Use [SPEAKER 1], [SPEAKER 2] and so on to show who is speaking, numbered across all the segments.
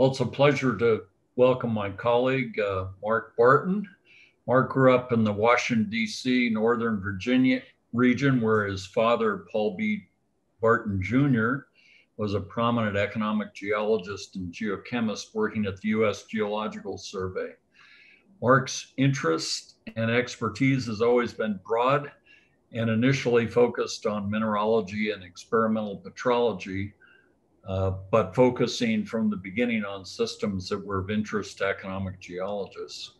[SPEAKER 1] Well, it's a pleasure to welcome my colleague, uh, Mark Barton. Mark grew up in the Washington, D.C., Northern Virginia region, where his father, Paul B. Barton Jr., was a prominent economic geologist and geochemist working at the U.S. Geological Survey. Mark's interest and expertise has always been broad and initially focused on mineralogy and experimental petrology, uh, but focusing from the beginning on systems that were of interest to economic geologists.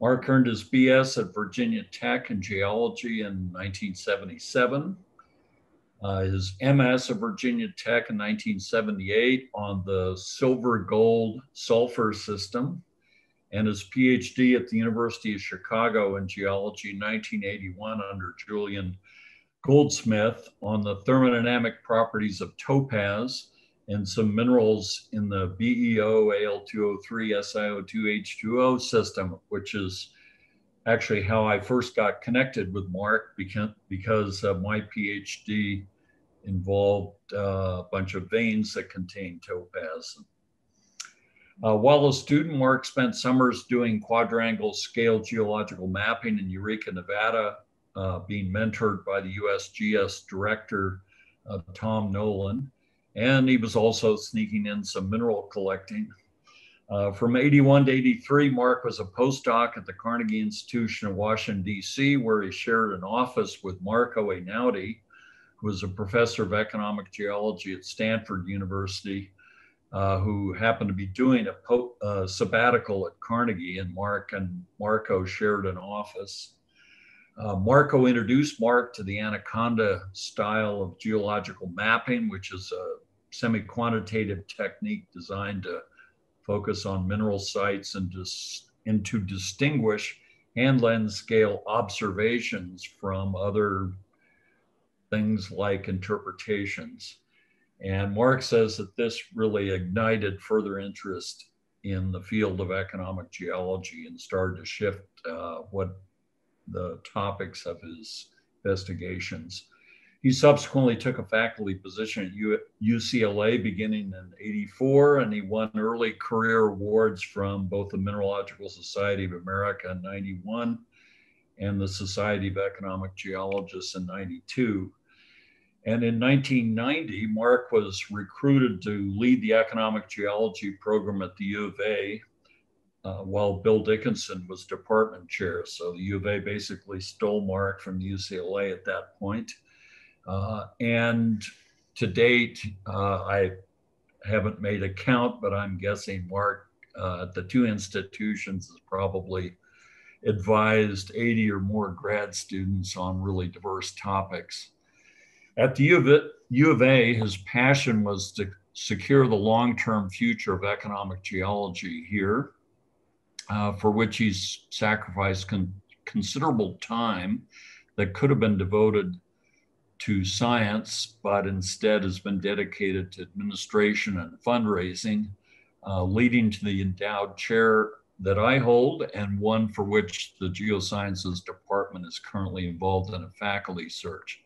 [SPEAKER 1] Mark earned his BS at Virginia Tech in geology in 1977, uh, his MS at Virginia Tech in 1978 on the silver gold sulfur system, and his PhD at the University of Chicago in geology in 1981 under Julian Goldsmith on the thermodynamic properties of topaz and some minerals in the BeO Al2O3 SiO2H2O system, which is actually how I first got connected with Mark because, my PhD involved uh, a bunch of veins that contain topaz. Uh, while a student, Mark spent summers doing quadrangle scale geological mapping in Eureka, Nevada, uh, being mentored by the USGS director, uh, Tom Nolan. And he was also sneaking in some mineral collecting. Uh, from 81 to 83, Mark was a postdoc at the Carnegie Institution in Washington, D.C., where he shared an office with Marco Einaudi, who was a professor of economic geology at Stanford University uh, who happened to be doing a po- uh, sabbatical at Carnegie, and Mark and Marco shared an office. Uh, Marco introduced Mark to the Anaconda style of geological mapping, which is a semi quantitative technique designed to focus on mineral sites and, dis- and to distinguish hand lens scale observations from other things like interpretations. And Mark says that this really ignited further interest in the field of economic geology and started to shift uh, what the topics of his investigations. He subsequently took a faculty position at UCLA beginning in 84, and he won early career awards from both the Mineralogical Society of America in 91 and the Society of Economic Geologists in 92. And in 1990, Mark was recruited to lead the economic geology program at the U of A, uh, while Bill Dickinson was department chair. So the U of A basically stole Mark from UCLA at that point. Uh, and to date, uh, I haven't made a count, but I'm guessing Mark uh, at the two institutions has probably advised 80 or more grad students on really diverse topics. At the U of, it, U of A, his passion was to secure the long term future of economic geology here, uh, for which he's sacrificed con- considerable time that could have been devoted to science, but instead has been dedicated to administration and fundraising, uh, leading to the endowed chair that I hold and one for which the Geosciences Department is currently involved in a faculty search.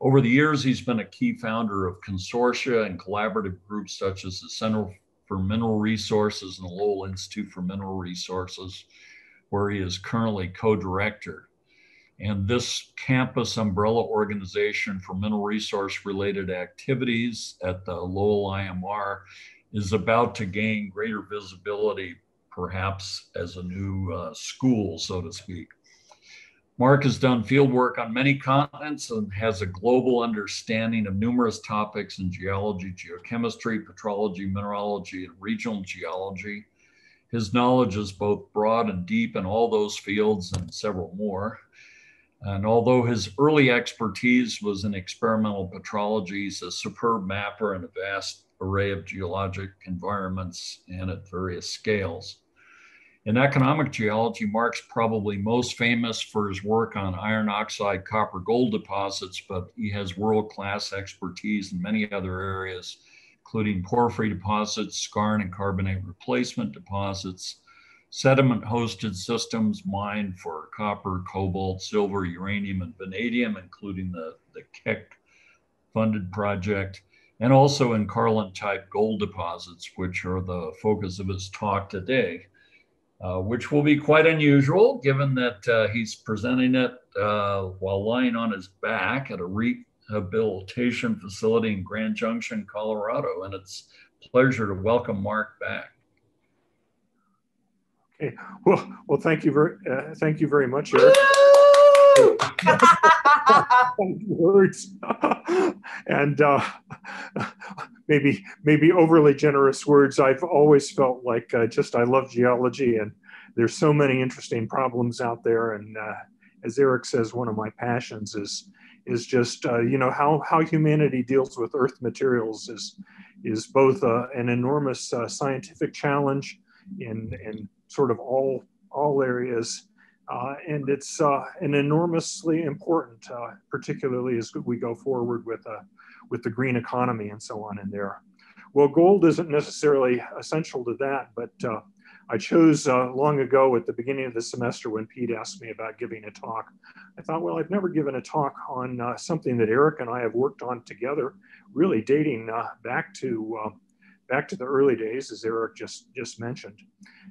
[SPEAKER 1] Over the years, he's been a key founder of consortia and collaborative groups such as the Center for Mineral Resources and the Lowell Institute for Mineral Resources, where he is currently co director. And this campus umbrella organization for mineral resource related activities at the Lowell IMR is about to gain greater visibility, perhaps as a new uh, school, so to speak. Mark has done field work on many continents and has a global understanding of numerous topics in geology, geochemistry, petrology, mineralogy, and regional geology. His knowledge is both broad and deep in all those fields and several more. And although his early expertise was in experimental petrology, he's a superb mapper in a vast array of geologic environments and at various scales. In economic geology, Mark's probably most famous for his work on iron oxide copper gold deposits, but he has world class expertise in many other areas, including porphyry deposits, skarn and carbonate replacement deposits, sediment hosted systems mined for copper, cobalt, silver, uranium, and vanadium, including the, the Keck funded project, and also in Carlin type gold deposits, which are the focus of his talk today, uh, which will be quite unusual given that uh, he's presenting it uh, while lying on his back at a rehabilitation facility in Grand Junction, Colorado. And it's a pleasure to welcome Mark back.
[SPEAKER 2] Okay. Well, well, thank you very, uh, thank you very much, Eric. words and uh, maybe maybe overly generous words. I've always felt like uh, just I love geology and there's so many interesting problems out there. And uh, as Eric says, one of my passions is is just uh, you know how how humanity deals with Earth materials is is both uh, an enormous uh, scientific challenge in in sort of all all areas uh, and it's uh, an enormously important, uh, particularly as we go forward with, uh, with the green economy and so on in there. Well, gold isn't necessarily essential to that, but uh, I chose uh, long ago at the beginning of the semester when Pete asked me about giving a talk. I thought, well, I've never given a talk on something that Eric and I have worked on together, really dating back to back to the early days, as Eric just, just mentioned.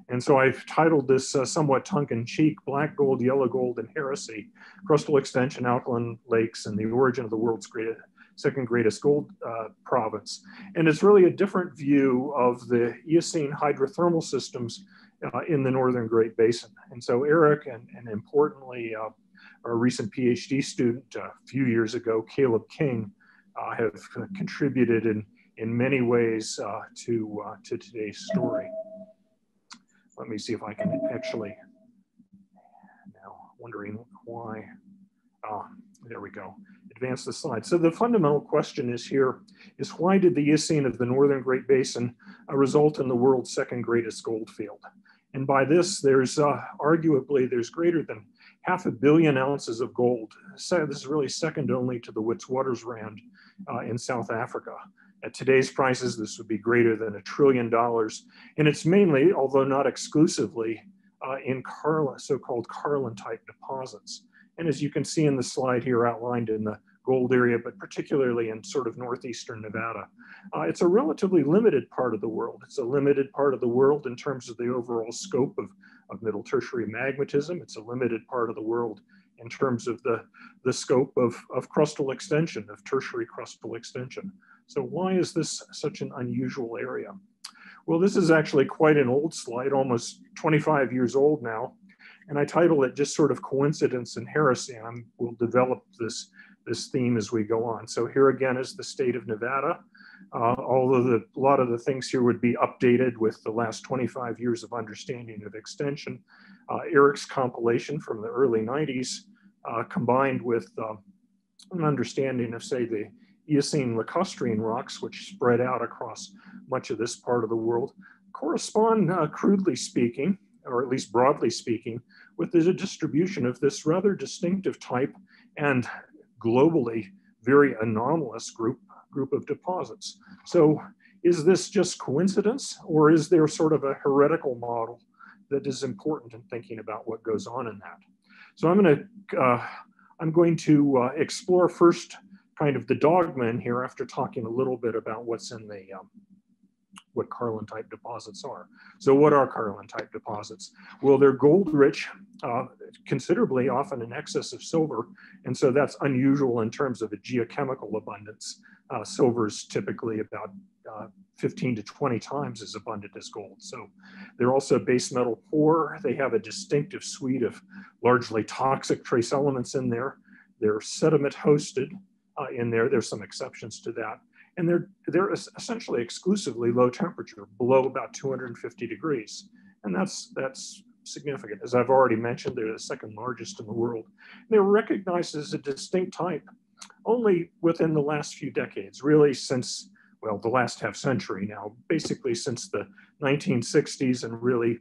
[SPEAKER 2] And so I've titled this uh, somewhat tongue-in-cheek, Black Gold, Yellow Gold, and Heresy, Crustal Extension, Alkaline Lakes, and the Origin of the World's greatest, second greatest gold uh, province. And it's really a different view of the Eocene hydrothermal systems uh, in the Northern Great Basin. And so Eric, and, and importantly, uh, our recent PhD student uh, a few years ago, Caleb King, uh, have contributed in in many ways uh, to, uh, to today's story. Let me see if I can actually, now wondering why, ah, there we go, advance the slide. So the fundamental question is here, is why did the Eocene of the Northern Great Basin uh, result in the world's second greatest gold field? And by this, there's uh, arguably, there's greater than half a billion ounces of gold. So this is really second only to the Witwatersrand uh, in South Africa. At today's prices, this would be greater than a trillion dollars. And it's mainly, although not exclusively, uh, in Carlin, so-called Carlin type deposits. And as you can see in the slide here outlined in the gold area, but particularly in sort of northeastern Nevada, uh, it's a relatively limited part of the world. It's a limited part of the world in terms of the overall scope of, of middle tertiary magmatism. It's a limited part of the world in terms of the, the scope of, of crustal extension, of tertiary crustal extension. So why is this such an unusual area? Well, this is actually quite an old slide, almost 25 years old now. And I title it just sort of coincidence and heresy. And I'm, we'll develop this, this theme as we go on. So here again is the state of Nevada. Uh, although the, a lot of the things here would be updated with the last 25 years of understanding of extension. Uh, Eric's compilation from the early 90s uh, combined with uh, an understanding of, say, the Eocene lacustrine rocks, which spread out across much of this part of the world, correspond, uh, crudely speaking, or at least broadly speaking, with the distribution of this rather distinctive type and globally very anomalous group, group of deposits. So is this just coincidence or is there sort of a heretical model that is important in thinking about what goes on in that? So I'm going to, uh, I'm going to uh, explore first kind of the dogma in here after talking a little bit about what's in the um, what Carlin type deposits are. So what are Carlin type deposits? Well, they're gold rich, uh, considerably often in excess of silver. And so that's unusual in terms of a geochemical abundance. Uh, silver is typically about uh, 15 to 20 times as abundant as gold. So they're also base metal poor. They have a distinctive suite of largely toxic trace elements in there. They're sediment hosted uh, in there. There's some exceptions to that. And they're, they're essentially exclusively low temperature, below about 250 degrees. And that's, that's significant. As I've already mentioned, they're the second largest in the world. They're recognized as a distinct type only within the last few decades, really since, well, the last half century now, basically since the 1960s and really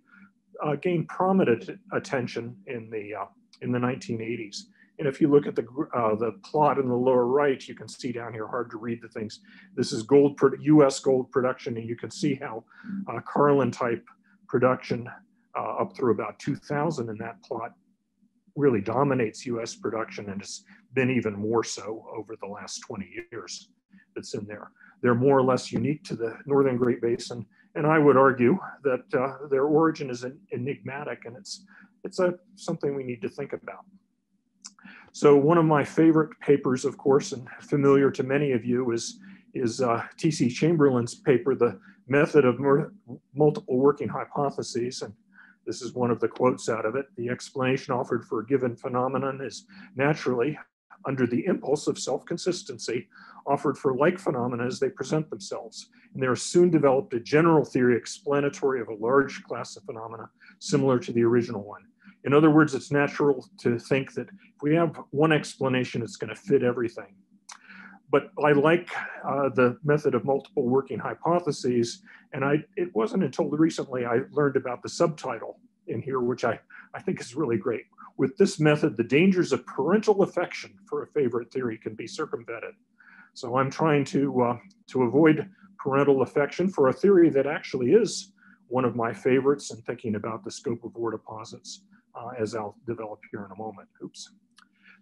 [SPEAKER 2] uh, gained prominent attention in the, uh, in the 1980s. And if you look at the, uh, the plot in the lower right, you can see down here, hard to read the things. This is gold, US gold production, and you can see how uh, Carlin type production uh, up through about 2000 in that plot really dominates US production and has been even more so over the last 20 years. that's in there. They're more or less unique to the Northern Great Basin. And I would argue that uh, their origin is enigmatic and it's, it's a, something we need to think about. So one of my favorite papers, of course, and familiar to many of you is, is uh, T.C. Chamberlin's paper, The Method of Multiple Working Hypotheses. And this is one of the quotes out of it. The explanation offered for a given phenomenon is naturally under the impulse of self-consistency offered for like phenomena as they present themselves. And there is soon developed a general theory explanatory of a large class of phenomena similar to the original one. In other words, it's natural to think that if we have one explanation, it's going to fit everything. But I like uh, the method of multiple working hypotheses. And I, it wasn't until recently I learned about the subtitle in here, which I, I think is really great. With this method, the dangers of parental affection for a favorite theory can be circumvented. So I'm trying to, uh, to avoid parental affection for a theory that actually is one of my favorites and thinking about the scope of ore deposits uh, as I'll develop here in a moment. Oops.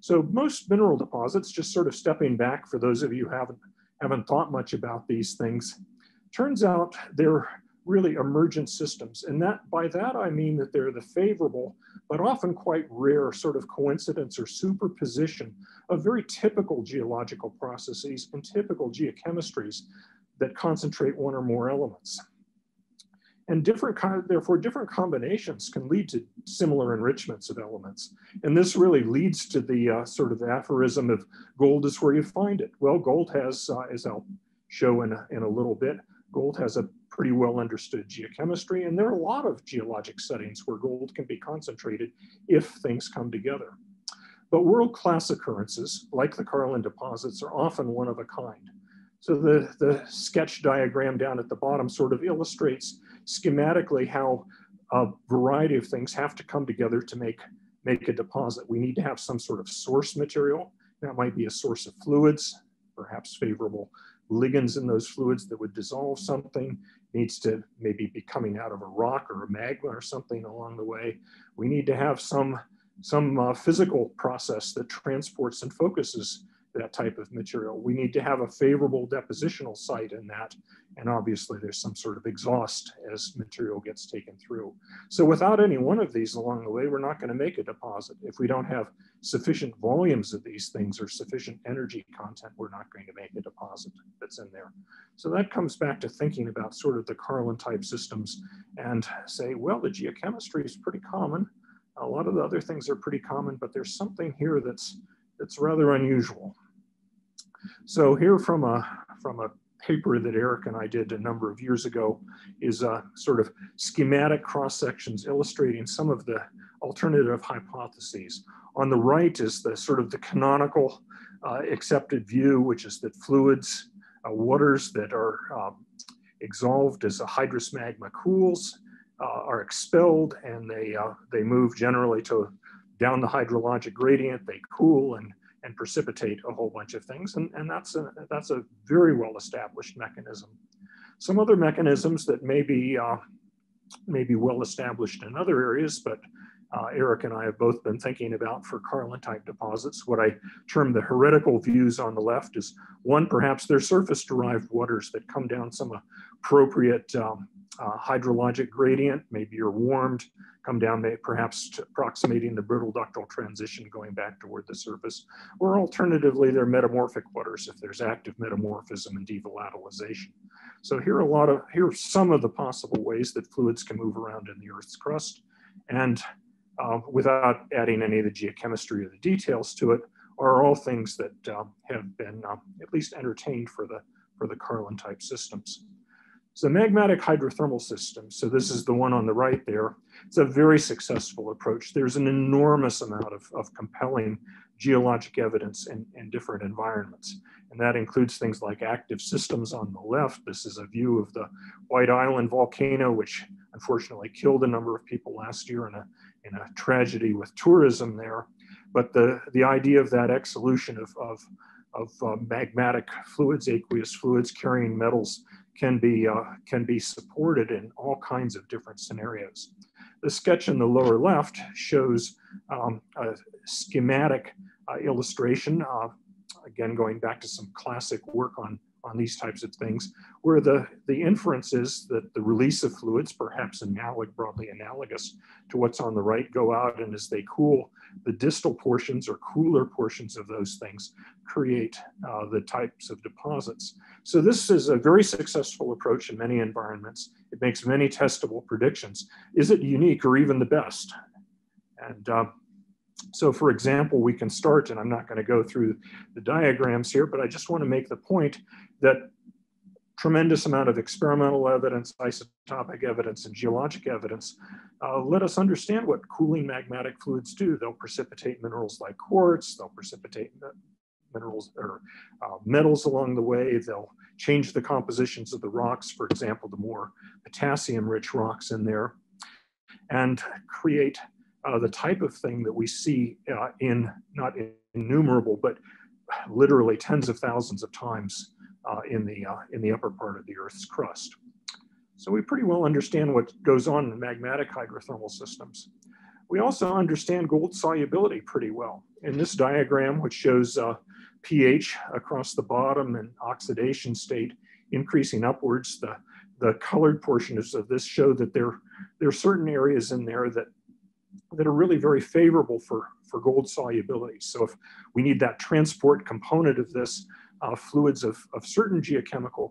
[SPEAKER 2] So most mineral deposits, just sort of stepping back for those of you who haven't, haven't thought much about these things, turns out they're really emergent systems. And that by that I mean that they're the favorable, but often quite rare sort of coincidence or superposition of very typical geological processes and typical geochemistries that concentrate one or more elements. And different, therefore, different combinations can lead to similar enrichments of elements. And this really leads to the uh, sort of aphorism of gold is where you find it. Well, gold has, uh, as I'll show in a, in a little bit, gold has a pretty well understood geochemistry. And there are a lot of geologic settings where gold can be concentrated if things come together. But world-class occurrences, like the Carlin deposits, are often one of a kind. So the, the sketch diagram down at the bottom sort of illustrates schematically how a variety of things have to come together to make, make a deposit. We need to have some sort of source material. That might be a source of fluids, perhaps favorable ligands in those fluids that would dissolve something needs to maybe be coming out of a rock or a magma or something along the way. We need to have some, some uh, physical process that transports and focuses that type of material. We need to have a favorable depositional site in that. And obviously there's some sort of exhaust as material gets taken through. So without any one of these along the way, we're not gonna make a deposit. If we don't have sufficient volumes of these things or sufficient energy content, we're not going to make a deposit that's in there. So that comes back to thinking about sort of the Carlin type systems and say, well, the geochemistry is pretty common. A lot of the other things are pretty common, but there's something here that's that's rather unusual. So here from a, from a paper that Eric and I did a number of years ago is a sort of schematic cross sections illustrating some of the alternative hypotheses. On the right is the sort of the canonical uh, accepted view, which is that fluids, uh, waters that are um, as a hydrous magma cools uh, are expelled and they, uh, they move generally to down the hydrologic gradient, they cool and and precipitate a whole bunch of things. And, and that's, a, that's a very well established mechanism. Some other mechanisms that may be, uh, may be well established in other areas, but uh, Eric and I have both been thinking about for Carlin type deposits. What I term the heretical views on the left is one, perhaps they're surface derived waters that come down some appropriate um, uh, hydrologic gradient, maybe you're warmed, come down perhaps approximating the brittle ductile transition going back toward the surface, or alternatively, they're metamorphic waters if there's active metamorphism and devolatilization. So here are a lot of, here are some of the possible ways that fluids can move around in the Earth's crust. And uh, without adding any of the geochemistry or the details to it, are all things that uh, have been uh, at least entertained for the, for the Carlin type systems. So magmatic hydrothermal system, so this is the one on the right there, it's a very successful approach. There's an enormous amount of, of compelling geologic evidence in, in different environments. And that includes things like active systems on the left. This is a view of the White Island volcano, which unfortunately killed a number of people last year in a, in a tragedy with tourism there. But the, the idea of that exsolution of, of, of uh, magmatic fluids, aqueous fluids carrying metals can be, uh, can be supported in all kinds of different scenarios. The sketch in the lower left shows um, a schematic uh, illustration, again going back to some classic work on, on these types of things, where the, the inference is that the release of fluids, perhaps analog, broadly analogous to what's on the right, go out and as they cool, the distal portions or cooler portions of those things create uh, the types of deposits. So this is a very successful approach in many environments. It makes many testable predictions. Is it unique or even the best? And uh, so for example, we can start, and I'm not going to go through the diagrams here, but I just want to make the point that tremendous amount of experimental evidence, isotopic evidence, and geologic evidence uh, let us understand what cooling magmatic fluids do. They'll precipitate minerals like quartz, they'll precipitate minerals or uh, metals along the way, they'll change the compositions of the rocks, for example, the more potassium-rich rocks in there, and create uh, the type of thing that we see uh, in not innumerable, but literally tens of thousands of times uh, in, the, uh, in the upper part of the Earth's crust. So we pretty well understand what goes on in magmatic hydrothermal systems. We also understand gold solubility pretty well. In this diagram, which shows uh, pH across the bottom and oxidation state increasing upwards, the, the colored portions of this show that there, there are certain areas in there that that are really very favorable for, for gold solubility. So if we need that transport component of this, uh, fluids of, of certain geochemical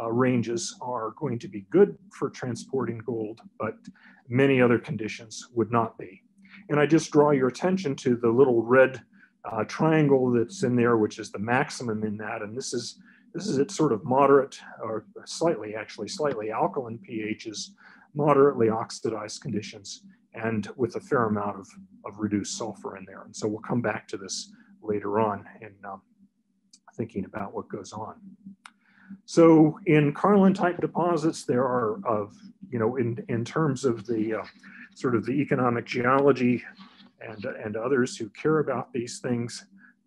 [SPEAKER 2] uh, ranges are going to be good for transporting gold, but many other conditions would not be. And I just draw your attention to the little red uh, triangle that's in there, which is the maximum in that. And this is this is at sort of moderate or slightly, actually slightly alkaline pHs, moderately oxidized conditions and with a fair amount of, of reduced sulfur in there. And so we'll come back to this later on in um, thinking about what goes on. So in Carlin type deposits, there are of, you know, in, in terms of the uh, sort of the economic geology and, and others who care about these things,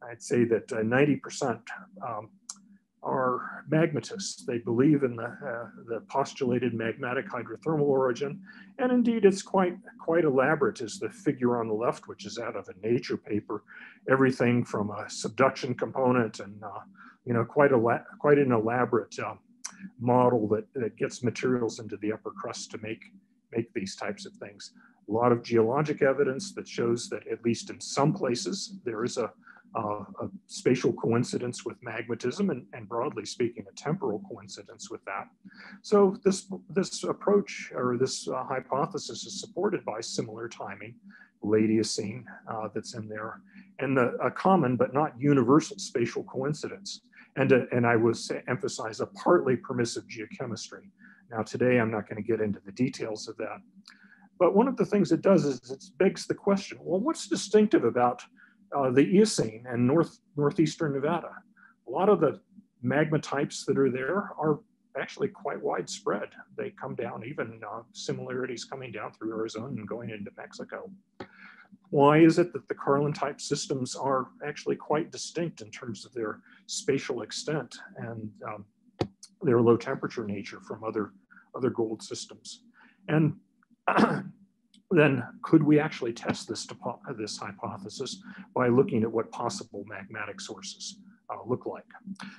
[SPEAKER 2] I'd say that 90% uh, um, are magmatists. They believe in the, uh, the postulated magmatic hydrothermal origin. And indeed, it's quite, quite elaborate as the figure on the left, which is out of a nature paper, everything from a subduction component and, uh, you know, quite, a, quite an elaborate uh, model that, that gets materials into the upper crust to make, make these types of things. A lot of geologic evidence that shows that at least in some places, there is a, uh, a spatial coincidence with magmatism and, and, broadly speaking, a temporal coincidence with that. So this, this approach or this uh, hypothesis is supported by similar timing, late Eocene uh, that's in there, and the, a common but not universal spatial coincidence. And, a, and I would emphasize a partly permissive geochemistry. Now today I'm not going to get into the details of that. But one of the things it does is it begs the question, well, what's distinctive about uh, the Eocene and north northeastern Nevada. A lot of the magma types that are there are actually quite widespread. They come down, even uh, similarities coming down through Arizona and going into Mexico. Why is it that the Carlin type systems are actually quite distinct in terms of their spatial extent and um, their low temperature nature from other, other gold systems? And then could we actually test this, this hypothesis by looking at what possible magmatic sources uh, look like?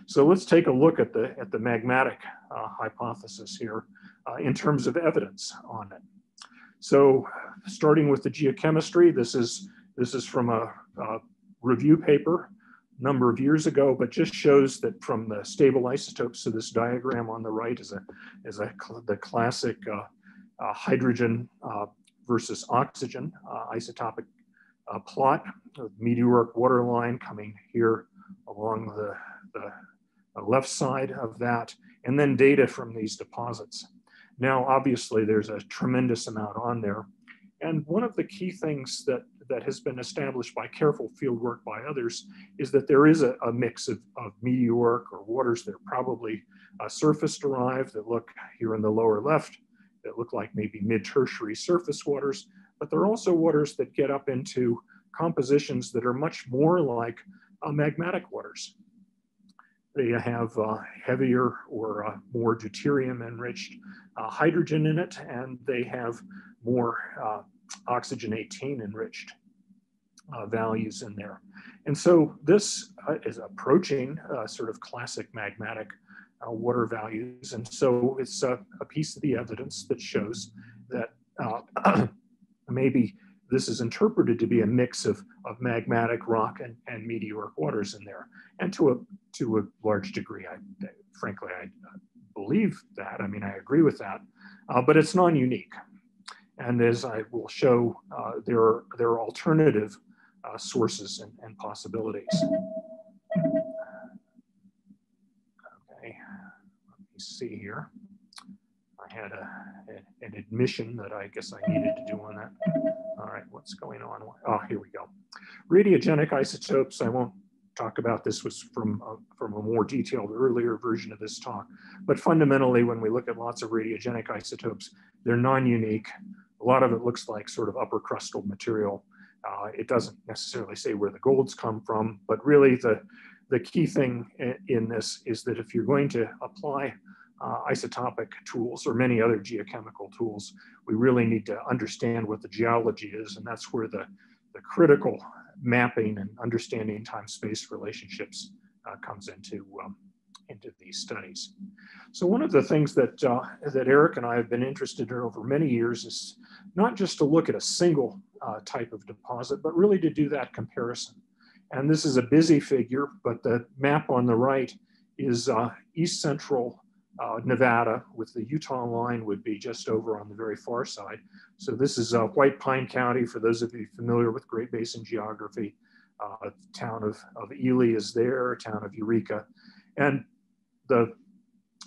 [SPEAKER 2] So let's take a look at the, at the magmatic uh, hypothesis here uh, in terms of evidence on it. So starting with the geochemistry, this is, this is from a, a review paper number of years ago, but just shows that from the stable isotopes, so this diagram on the right is, a, is a, the classic uh, uh, hydrogen uh, versus oxygen uh, isotopic uh, plot of meteoric water line coming here along the, the, left side of that, and then data from these deposits. Now, obviously, there's a tremendous amount on there. And one of the key things that, that has been established by careful field work by others is that there is a, a mix of, of, meteoric or waters that are probably uh, surface derived that look here in the lower left that look like maybe mid-tertiary surface waters, but they're also waters that get up into compositions that are much more like uh, magmatic waters. They have uh, heavier or uh, more deuterium enriched uh, hydrogen in it, and they have more uh, oxygen 18 enriched uh, values in there. And so this is approaching sort of classic magmatic uh, water values. And so it's a, a, piece of the evidence that shows that uh, maybe this is interpreted to be a mix of, of magmatic rock and, and meteoric waters in there. And to a, to a large degree, I, frankly, I believe that. I mean, I agree with that, uh, but it's non-unique. And as I will show, uh, there, are, there are alternative uh, sources and, and possibilities. Okay, let me see here. I had a, a, an admission that I guess I needed to do on that. All right, what's going on? Oh, here we go. Radiogenic isotopes, I won't talk about this was from a, from a more detailed earlier version of this talk. But fundamentally, when we look at lots of radiogenic isotopes, they're non-unique. A lot of it looks like sort of upper crustal material. Uh, it doesn't necessarily say where the golds come from, but really the, the key thing in this is that if you're going to apply uh, isotopic tools or many other geochemical tools, we really need to understand what the geology is, and that's where the, the critical mapping and understanding time-space relationships uh, comes into, um, into these studies. So one of the things that, uh, that Eric and I have been interested in over many years is not just to look at a single uh, type of deposit, but really to do that comparison. And this is a busy figure, but the map on the right is uh, east central uh, Nevada with the Utah line would be just over on the very far side. So this is uh, White Pine County, for those of you familiar with Great Basin geography. Uh, town of, of Ely is there, town of Eureka. And the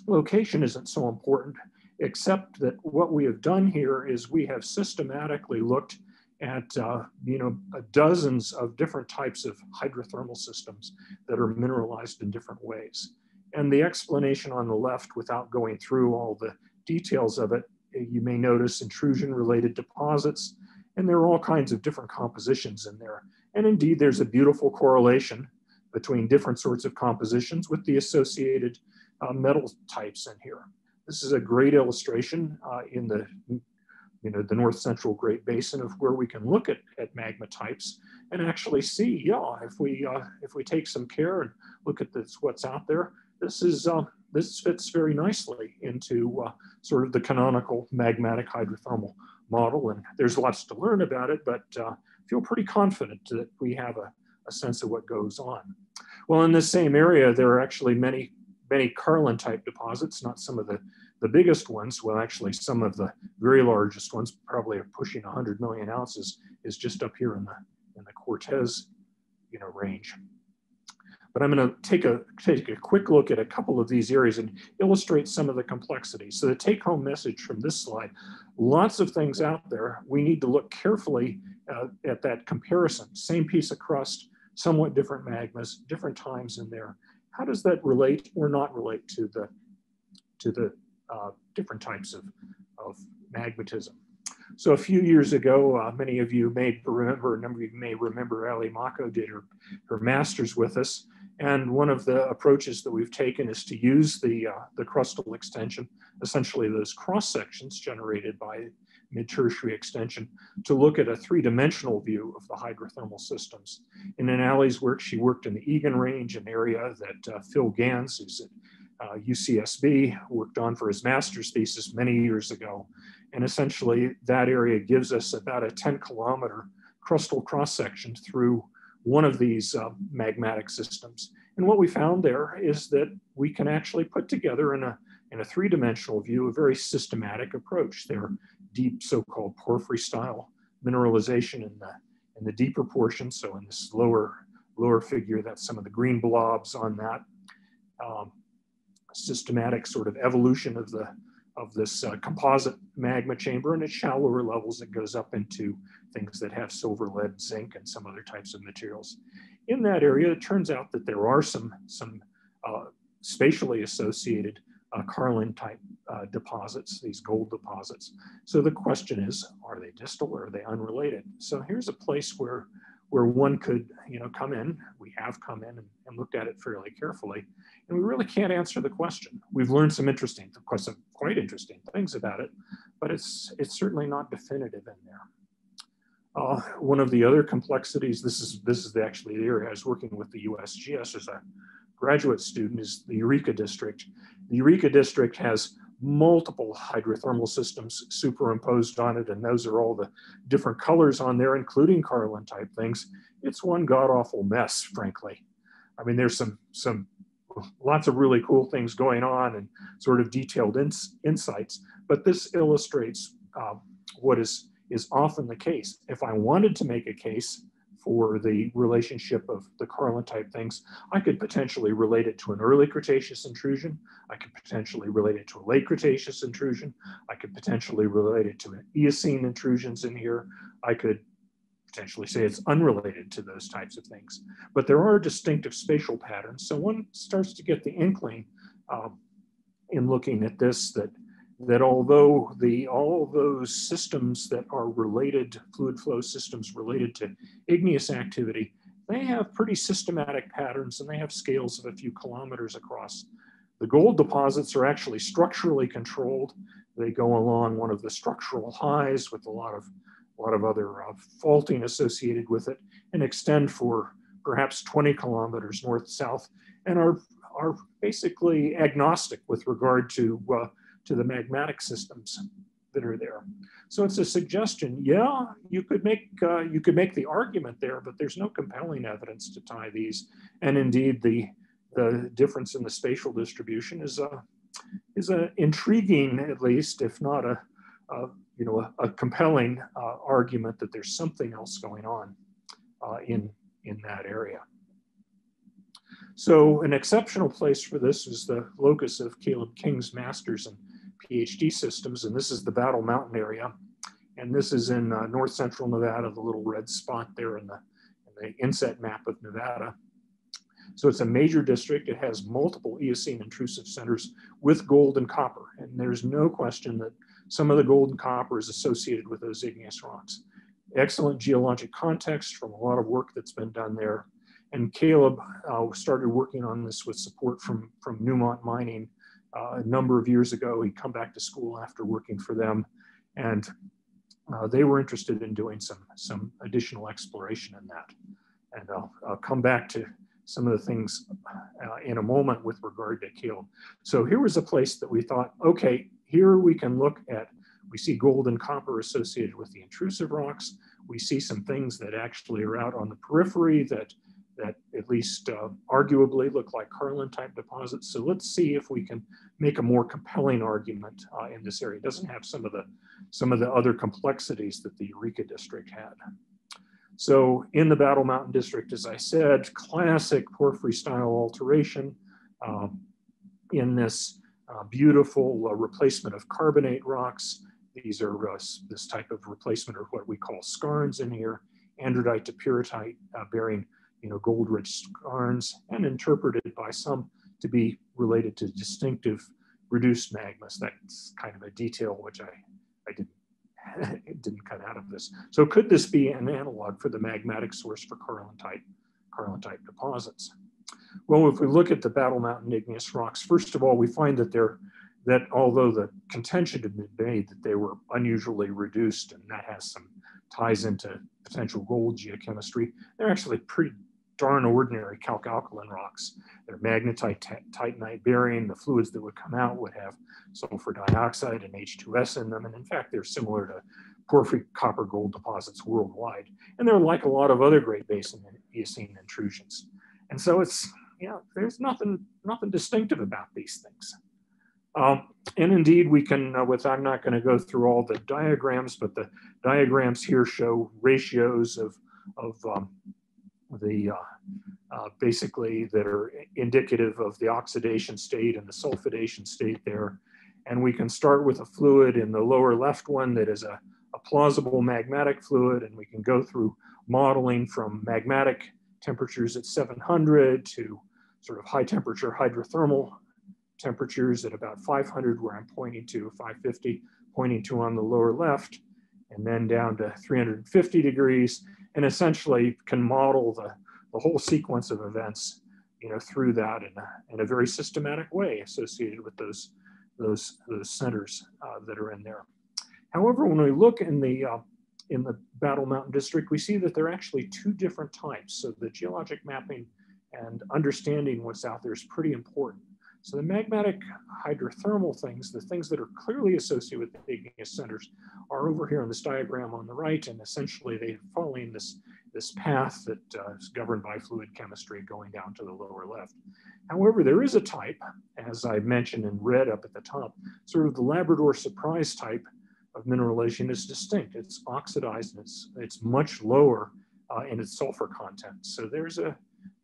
[SPEAKER 2] location isn't so important, except that what we have done here is we have systematically looked at uh, you know dozens of different types of hydrothermal systems that are mineralized in different ways. And the explanation on the left, without going through all the details of it, eh, you may notice intrusion related deposits, and there are all kinds of different compositions in there. And indeed, there's a beautiful correlation between different sorts of compositions with the associated uh, metal types in here. This is a great illustration uh, in the you know, the north central Great Basin of where we can look at, at magma types and actually see, yeah, if we, uh, if we take some care and look at this, what's out there, this is uh, this fits very nicely into uh, sort of the canonical magmatic hydrothermal model. And there's lots to learn about it, but uh, feel pretty confident that we have a, a, sense of what goes on. Well, in this same area, there are actually many, many Carlin type deposits, not some of the, the biggest ones. Well, actually some of the very largest ones, probably are pushing 100 million ounces, is just up here in the, in the Cortez you know, range. But I'm going to take a, take a quick look at a couple of these areas and illustrate some of the complexity. So the take home message from this slide, lots of things out there. We need to look carefully uh, at that comparison. Same piece of crust, somewhat different magmas, different times in there. How does that relate or not relate to the, to the uh, different types of, of magmatism? So a few years ago, uh, many of you may remember, a number of you may remember Ali Mako did her, her master's with us. And one of the approaches that we've taken is to use the, uh, the crustal extension, essentially those cross sections generated by mid-tertiary extension, to look at a three-dimensional view of the hydrothermal systems. And in Ali's work, she worked in the Egan Range, an area that uh, Phil Gans, who's at uh, UCSB, worked on for his master's thesis many years ago. And essentially, that area gives us about a 10 kilometer crustal cross section through one of these uh, magmatic systems. And what we found there is that we can actually put together in a, in a three-dimensional view a very systematic approach. There deep so-called porphyry style mineralization in the, in the deeper portion. So in this lower, lower figure, that's some of the green blobs on that. Um, systematic sort of evolution of the of this uh, composite magma chamber and at shallower levels it goes up into things that have silver, lead, zinc, and some other types of materials. In that area, it turns out that there are some, some uh, spatially associated uh, Carlin type uh, deposits, these gold deposits. So the question is, are they distal or are they unrelated? So here's a place where, where one could you know, come in, we have come in and, and looked at it fairly carefully, and we really can't answer the question. We've learned some interesting, of course, some quite interesting things about it, but it's, it's certainly not definitive in there. Uh, one of the other complexities, this is this is the actually the area I was working with the USGS is a graduate student is the Eureka District. The Eureka District has multiple hydrothermal systems superimposed on it, and those are all the different colors on there, including Carlin type things. It's one god awful mess, frankly. I mean, there's some some lots of really cool things going on and sort of detailed ins insights, but this illustrates uh, what is is often the case. If I wanted to make a case for the relationship of the Carlin type things, I could potentially relate it to an early Cretaceous intrusion. I could potentially relate it to a late Cretaceous intrusion. I could potentially relate it to Eocene intrusions in here. I could potentially say it's unrelated to those types of things. But there are distinctive spatial patterns. So one starts to get the inkling um, in looking at this that that although the all those systems that are related, fluid flow systems related to igneous activity, they have pretty systematic patterns and they have scales of a few kilometers across. The gold deposits are actually structurally controlled. They go along one of the structural highs with a lot of, a lot of other uh, faulting associated with it and extend for perhaps 20 kilometers north-south and are, are basically agnostic with regard to uh, to the magmatic systems that are there. So it's a suggestion. Yeah, you could make uh, you could make the argument there, but there's no compelling evidence to tie these. And indeed, the the difference in the spatial distribution is a is a intriguing, at least, if not a, a you know a, a compelling uh, argument that there's something else going on uh, in in that area. So an exceptional place for this is the locus of Caleb King's masters and PhD systems, and this is the Battle Mountain area. And this is in uh, north central Nevada, the little red spot there in the, in the inset map of Nevada. So it's a major district. It has multiple Eocene intrusive centers with gold and copper. And there's no question that some of the gold and copper is associated with those igneous rocks. Excellent geologic context from a lot of work that's been done there. And Caleb uh, started working on this with support from, from Newmont Mining a number of years ago. He'd come back to school after working for them, and uh, they were interested in doing some, some additional exploration in that. And I'll, I'll come back to some of the things uh, in a moment with regard to Caleb. So here was a place that we thought, okay, here we can look at, we see gold and copper associated with the intrusive rocks. We see some things that actually are out on the periphery that that at least uh, arguably look like Carlin type deposits. So let's see if we can make a more compelling argument uh, in this area. It doesn't have some of the some of the other complexities that the Eureka district had. So in the Battle Mountain district, as I said, classic porphyry style alteration um, in this uh, beautiful uh, replacement of carbonate rocks. These are uh, this type of replacement or what we call skarns in here, andradite to pyrrhotite uh, bearing you know, gold-rich skarns and interpreted by some to be related to distinctive reduced magmas. That's kind of a detail which I, I didn't, didn't cut out of this. So could this be an analog for the magmatic source for Carlin type, Carlin type deposits? Well, if we look at the Battle Mountain igneous rocks, first of all, we find that they're that although the contention had been made that they were unusually reduced, and that has some ties into potential gold geochemistry, they're actually pretty darn ordinary calc-alkaline rocks. They're magnetite, titanite bearing. The fluids that would come out would have sulfur dioxide and H2S in them. And in fact, they're similar to porphyry copper gold deposits worldwide. And they're like a lot of other Great Basin Eocene intrusions. And so it's, yeah, there's nothing, nothing distinctive about these things. Um, and indeed, we can, uh, with, I'm not going to go through all the diagrams, but the diagrams here show ratios of, of um, the uh, uh, basically that are indicative of the oxidation state and the sulfidation state there. And we can start with a fluid in the lower left one that is a, a plausible magmatic fluid, and we can go through modeling from magmatic temperatures at 700 to sort of high temperature hydrothermal temperatures at about 500, where I'm pointing to 550, pointing to on the lower left, and then down to 350 degrees and essentially can model the, the whole sequence of events you know, through that in a, in a very systematic way associated with those, those, those centers uh, that are in there. However, when we look in the, uh, in the Battle Mountain District, we see that there are actually two different types. So the geologic mapping And understanding what's out there is pretty important. So the magmatic hydrothermal things, the things that are clearly associated with the igneous centers are over here on this diagram on the right. And essentially they following this, this path that uh, is governed by fluid chemistry going down to the lower left. However, there is a type, as I mentioned in red up at the top, sort of the Labrador surprise type of mineralization is distinct. It's oxidized and it's, it's much lower uh, in its sulfur content. So there's a,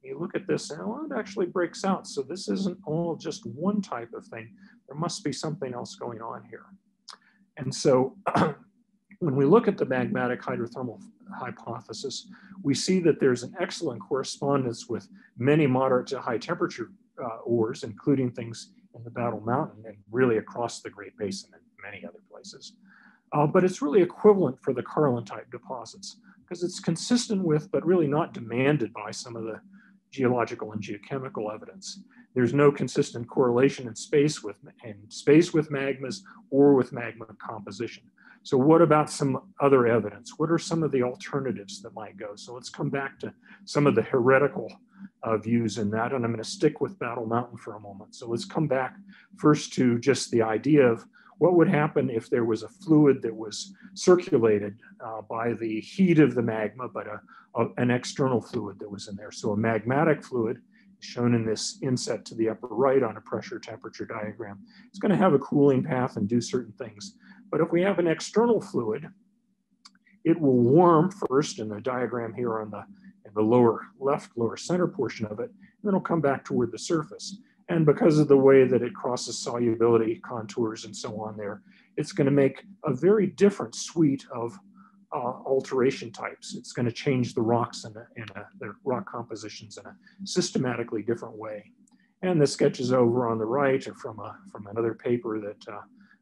[SPEAKER 2] you look at this and well, it actually breaks out. So this isn't all just one type of thing. There must be something else going on here. And so when we look at the magmatic hydrothermal hypothesis, we see that there's an excellent correspondence with many moderate to high temperature uh, ores, including things in the Battle Mountain and really across the Great Basin and many other places. Uh, but it's really equivalent for the Carlin type deposits because it's consistent with, but really not demanded by some of the geological and geochemical evidence. There's no consistent correlation in space with in space with magmas or with magma composition. So what about some other evidence? What are some of the alternatives that might go? So let's come back to some of the heretical uh, views in that. And I'm gonna stick with Battle Mountain for a moment. So let's come back first to just the idea of what would happen if there was a fluid that was circulated uh, by the heat of the magma, but a, a, an external fluid that was in there. So a magmatic fluid shown in this inset to the upper right on a pressure temperature diagram. It's gonna have a cooling path and do certain things. But if we have an external fluid, it will warm first in the diagram here on the, in the lower left, lower center portion of it, and then it'll come back toward the surface. And because of the way that it crosses solubility contours and so on there, it's gonna make a very different suite of uh, alteration types. It's going to change the rocks and the rock compositions in a systematically different way. And the sketches over on the right are from, a, from another paper that uh,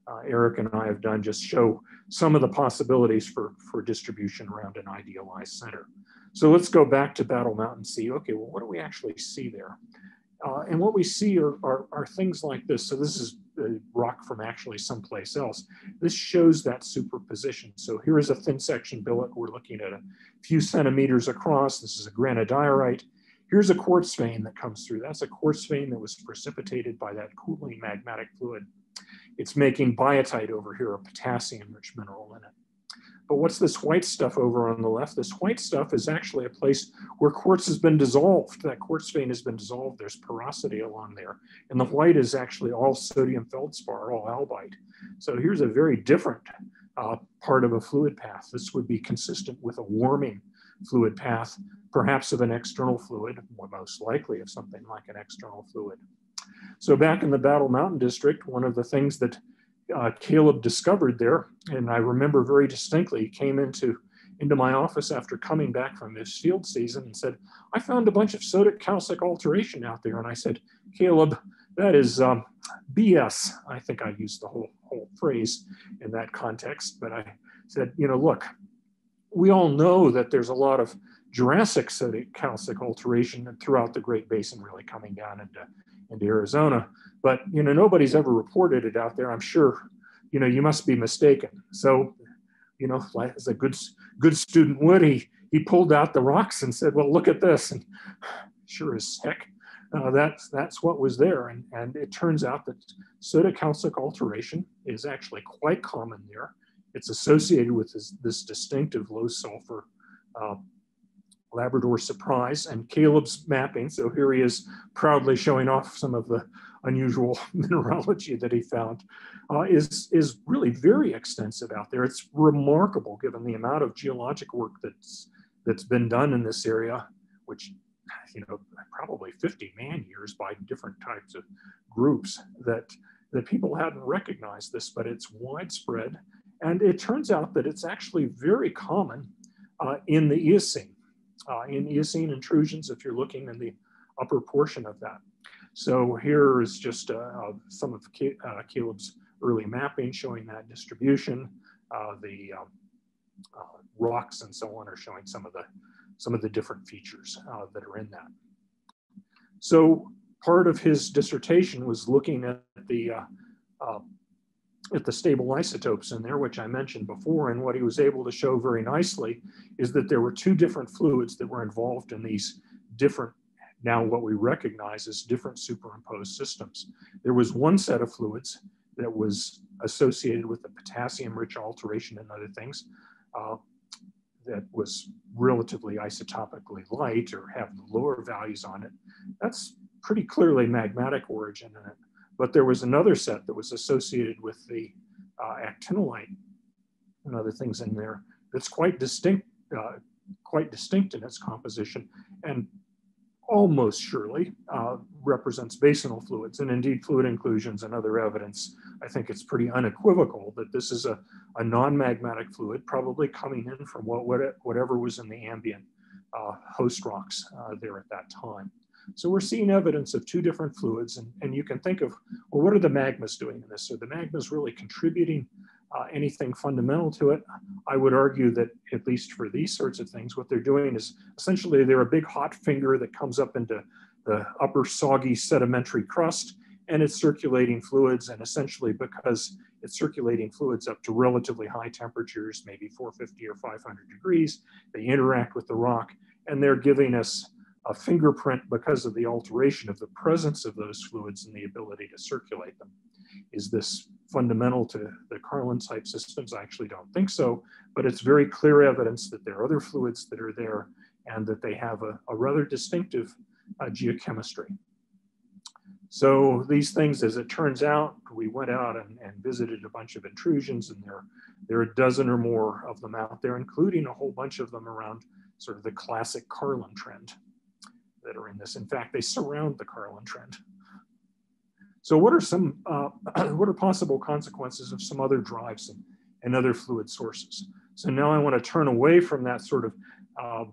[SPEAKER 2] uh, Eric and I have done just show some of the possibilities for, for distribution around an idealized center. So let's go back to Battle Mountain see, okay, well, what do we actually see there? Uh, and what we see are, are, are, things like this. So this is a rock from actually someplace else. This shows that superposition. So here is a thin section billet. We're looking at a few centimeters across. This is a granodiorite. Here's a quartz vein that comes through. That's a quartz vein that was precipitated by that cooling magmatic fluid. It's making biotite over here, a potassium-rich mineral in it. But what's this white stuff over on the left? This white stuff is actually a place where quartz has been dissolved. That quartz vein has been dissolved. There's porosity along there. And the white is actually all sodium feldspar, all albite. So here's a very different uh, part of a fluid path. This would be consistent with a warming fluid path, perhaps of an external fluid, most likely of something like an external fluid. So back in the Battle Mountain District, one of the things that uh, Caleb discovered there, and I remember very distinctly, he came into into my office after coming back from his field season and said, I found a bunch of sodic calcic alteration out there. And I said, Caleb, that is um, BS. I think I used the whole, whole phrase in that context, but I said, you know, look, we all know that there's a lot of Jurassic calcic alteration throughout the Great Basin, really coming down into into Arizona. But you know, nobody's ever reported it out there. I'm sure, you know, you must be mistaken. So, you know, as a good good student would, he he pulled out the rocks and said, "Well, look at this." And sure as heck, uh, that's that's what was there. And and it turns out that sodocalcic alteration is actually quite common there. It's associated with this, this distinctive low sulfur uh, Labrador Surprise and Caleb's mapping. So here he is proudly showing off some of the unusual mineralogy that he found, uh, is, is really very extensive out there. It's remarkable given the amount of geologic work that's, that's been done in this area, which, you know, probably 50 man years by different types of groups that, that people hadn't recognized this, but it's widespread. And it turns out that it's actually very common uh, in the Eocene uh, in Eocene intrusions if you're looking in the upper portion of that. So here is just uh, uh some of uh, Caleb's early mapping showing that distribution. Uh, the um, rocks and so on are showing some of the some of the different features that are in that. So part of his dissertation was looking at the at the stable isotopes in there, which I mentioned before. And what he was able to show very nicely is that there were two different fluids that were involved in these different now what we recognize as different superimposed systems. There was one set of fluids that was associated with the potassium rich alteration and other things uh, that was relatively isotopically light or have lower values on it. That's pretty clearly magmatic origin in it. But there was another set that was associated with the uh, actinolite and other things in there that's quite distinct, uh, quite distinct in its composition. And almost surely uh, represents basinal fluids. And indeed, fluid inclusions and other evidence, I think it's pretty unequivocal that this is a, a non-magmatic fluid, probably coming in from what, whatever was in the ambient uh, host rocks uh, there at that time. So we're seeing evidence of two different fluids, and, and you can think of, well, what are the magmas doing in this? Are the magmas really contributing uh, anything fundamental to it. I would argue that at least for these sorts of things, what they're doing is essentially they're a big hot finger that comes up into the upper soggy sedimentary crust and it's circulating fluids and essentially because it's circulating fluids up to relatively high temperatures, maybe 450 or 500 degrees, they interact with the rock and they're giving us a fingerprint because of the alteration of the presence of those fluids and the ability to circulate them. Is this fundamental to the Carlin type systems? I actually don't think so, but it's very clear evidence that there are other fluids that are there and that they have a, a rather distinctive uh, geochemistry. So these things, as it turns out, we went out and, and, visited a bunch of intrusions and there, there are a dozen or more of them out there, including a whole bunch of them around sort of the classic Carlin trend that are in this. In fact, they surround the Carlin trend. So what are some, uh, what are possible consequences of some other drives and, and other fluid sources? So now I want to turn away from that sort of uh,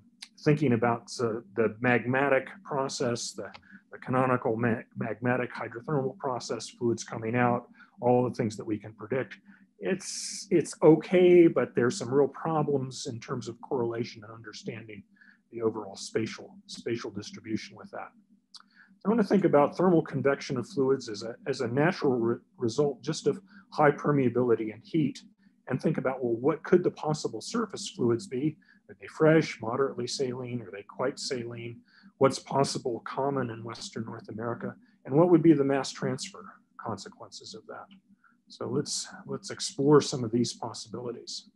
[SPEAKER 2] thinking about uh, the magmatic process, the, the canonical ma magmatic hydrothermal process, fluids coming out, all the things that we can predict. It's, it's okay, but there's some real problems in terms of correlation and understanding the overall spatial, spatial distribution with that. I want to think about thermal convection of fluids as a, as a natural re result just of high permeability and heat, and think about, well, what could the possible surface fluids be? Are they fresh, moderately saline? Are they quite saline? What's possible common in Western North America? And what would be the mass transfer consequences of that? So let's, let's explore some of these possibilities.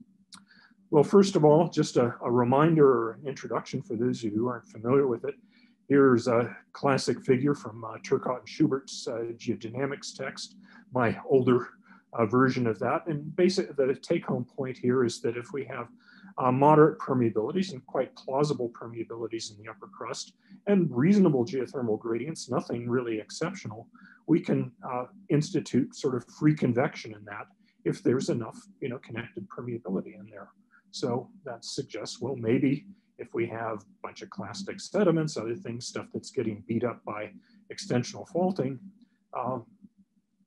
[SPEAKER 2] Well, first of all, just a, a reminder or an introduction for those of you who aren't familiar with it. Here's a classic figure from uh, Turcotte and Schubert's uh, geodynamics text, my older uh, version of that. And basically the take home point here is that if we have uh, moderate permeabilities and quite plausible permeabilities in the upper crust and reasonable geothermal gradients, nothing really exceptional, we can uh, institute sort of free convection in that if there's enough you know, connected permeability in there. So that suggests, well, maybe if we have a bunch of clastic sediments, other things, stuff that's getting beat up by extensional faulting, um,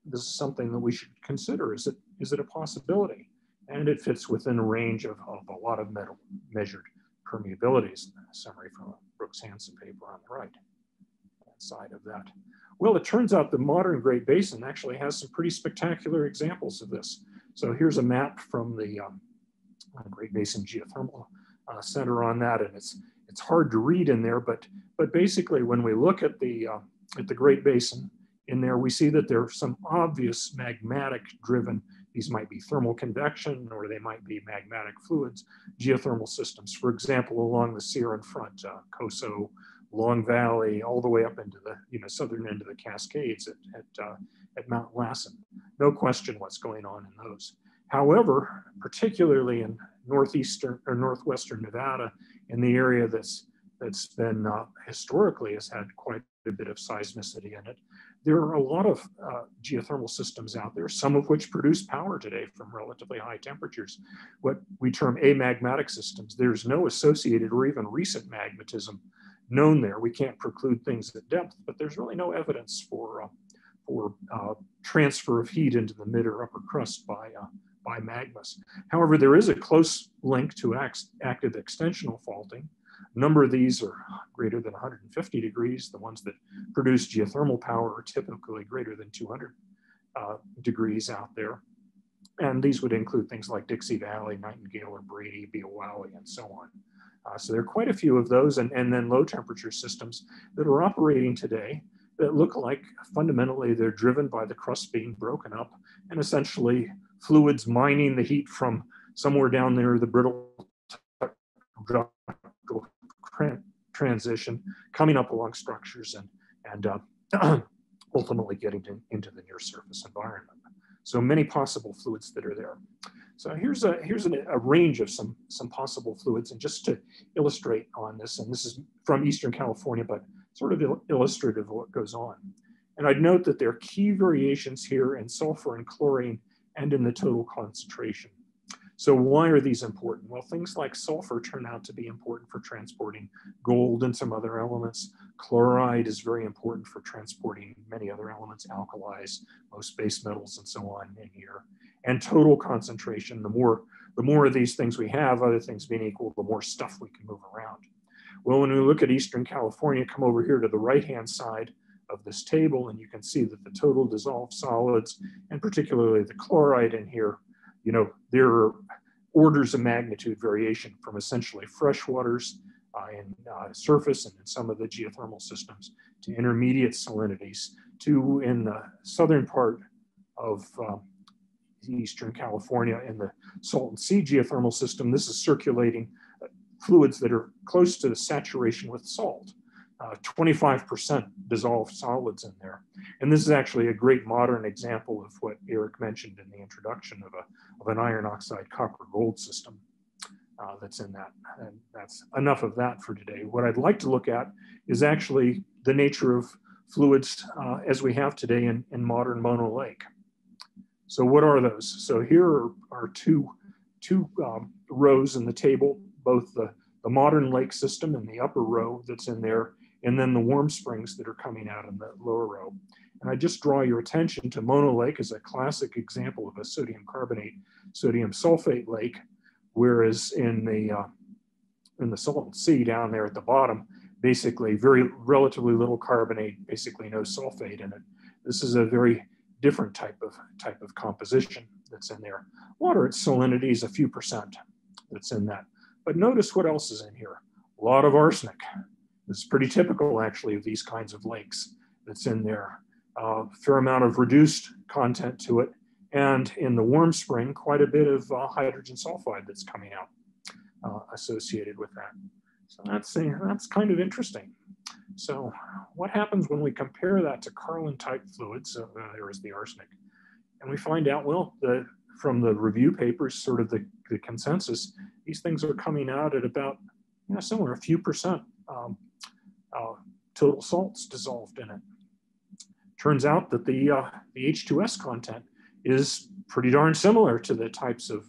[SPEAKER 2] this is something that we should consider. Is it, is it a possibility? And it fits within a range of, of a lot of metal measured permeabilities. summary from a Brooks Hansen paper on the right side of that. Well, it turns out the modern Great Basin actually has some pretty spectacular examples of this. So here's a map from the um, Great Basin Geothermal uh, center on that, and it's it's hard to read in there, but but basically when we look at the uh, at the Great Basin in there, we see that there are some obvious magmatic driven. These might be thermal convection or they might be magmatic fluids, geothermal systems. For example, along the Sierra front, uh, Coso, Long Valley, all the way up into the you know southern end of the Cascades at at, uh, at Mount Lassen. No question what's going on in those. However, particularly in northeastern or northwestern Nevada, in the area that's that's been uh, historically has had quite a bit of seismicity in it. There are a lot of uh, geothermal systems out there, some of which produce power today from relatively high temperatures. What we term amagmatic systems. There's no associated or even recent magmatism known there. We can't preclude things at depth, but there's really no evidence for uh, for uh, transfer of heat into the mid or upper crust by uh, by magmas. However, there is a close link to active extensional faulting. A number of these are greater than 150 degrees. The ones that produce geothermal power are typically greater than 200 uh, degrees out there. And these would include things like Dixie Valley, Nightingale or Brady, Beowawe, and so on. Uh, so there are quite a few of those and, and then low temperature systems that are operating today that look like fundamentally they're driven by the crust being broken up and essentially fluids mining the heat from somewhere down there, the brittle transition coming up along structures and, and uh, ultimately getting to, into the near surface environment. So many possible fluids that are there. So here's a here's an, a range of some some possible fluids, and just to illustrate on this, and this is from Eastern California, but sort of il illustrative of what goes on. And I'd note that there are key variations here in sulfur and chlorine and in the total concentration. So why are these important? Well, things like sulfur turn out to be important for transporting gold and some other elements. Chloride is very important for transporting many other elements, alkalis, most base metals and so on in here. And total concentration, the more, the more of these things we have, other things being equal, the more stuff we can move around. Well, when we look at Eastern California, come over here to the right-hand side of this table, and you can see that the total dissolved solids, and particularly the chloride in here, you know, there are orders of magnitude variation from essentially fresh waters uh, in uh, surface and in some of the geothermal systems to intermediate salinities to in the southern part of uh, Eastern California in the Salton Sea geothermal system. This is circulating uh, fluids that are close to the saturation with salt. 25% uh, dissolved solids in there. And this is actually a great modern example of what Eric mentioned in the introduction of, a, of an iron oxide copper gold system uh, that's in that. And that's enough of that for today. What I'd like to look at is actually the nature of fluids uh, as we have today in, in modern Mono Lake. So what are those? So here are, are two, two um, rows in the table, both the, the modern lake system in the upper row that's in there and then the warm springs that are coming out in the lower row. And I just draw your attention to Mono Lake as a classic example of a sodium carbonate, sodium sulfate lake, whereas in the uh, in the Salton Sea down there at the bottom, basically very relatively little carbonate, basically no sulfate in it. This is a very different type of type of composition that's in there. Water at salinity is a few percent that's in that. But notice what else is in here. A lot of arsenic, it's pretty typical, actually, of these kinds of lakes that's in there. A uh, fair amount of reduced content to it. And in the warm spring, quite a bit of uh, hydrogen sulfide that's coming out uh, associated with that. So that's, uh, that's kind of interesting. So what happens when we compare that to Carlin type fluids? Uh, there is the arsenic. And we find out, well, the, from the review papers, sort of the, the consensus, these things are coming out at about, you know, somewhere a few percent um, uh, total salts dissolved in it. Turns out that the, uh, the H2S content is pretty darn similar to the types of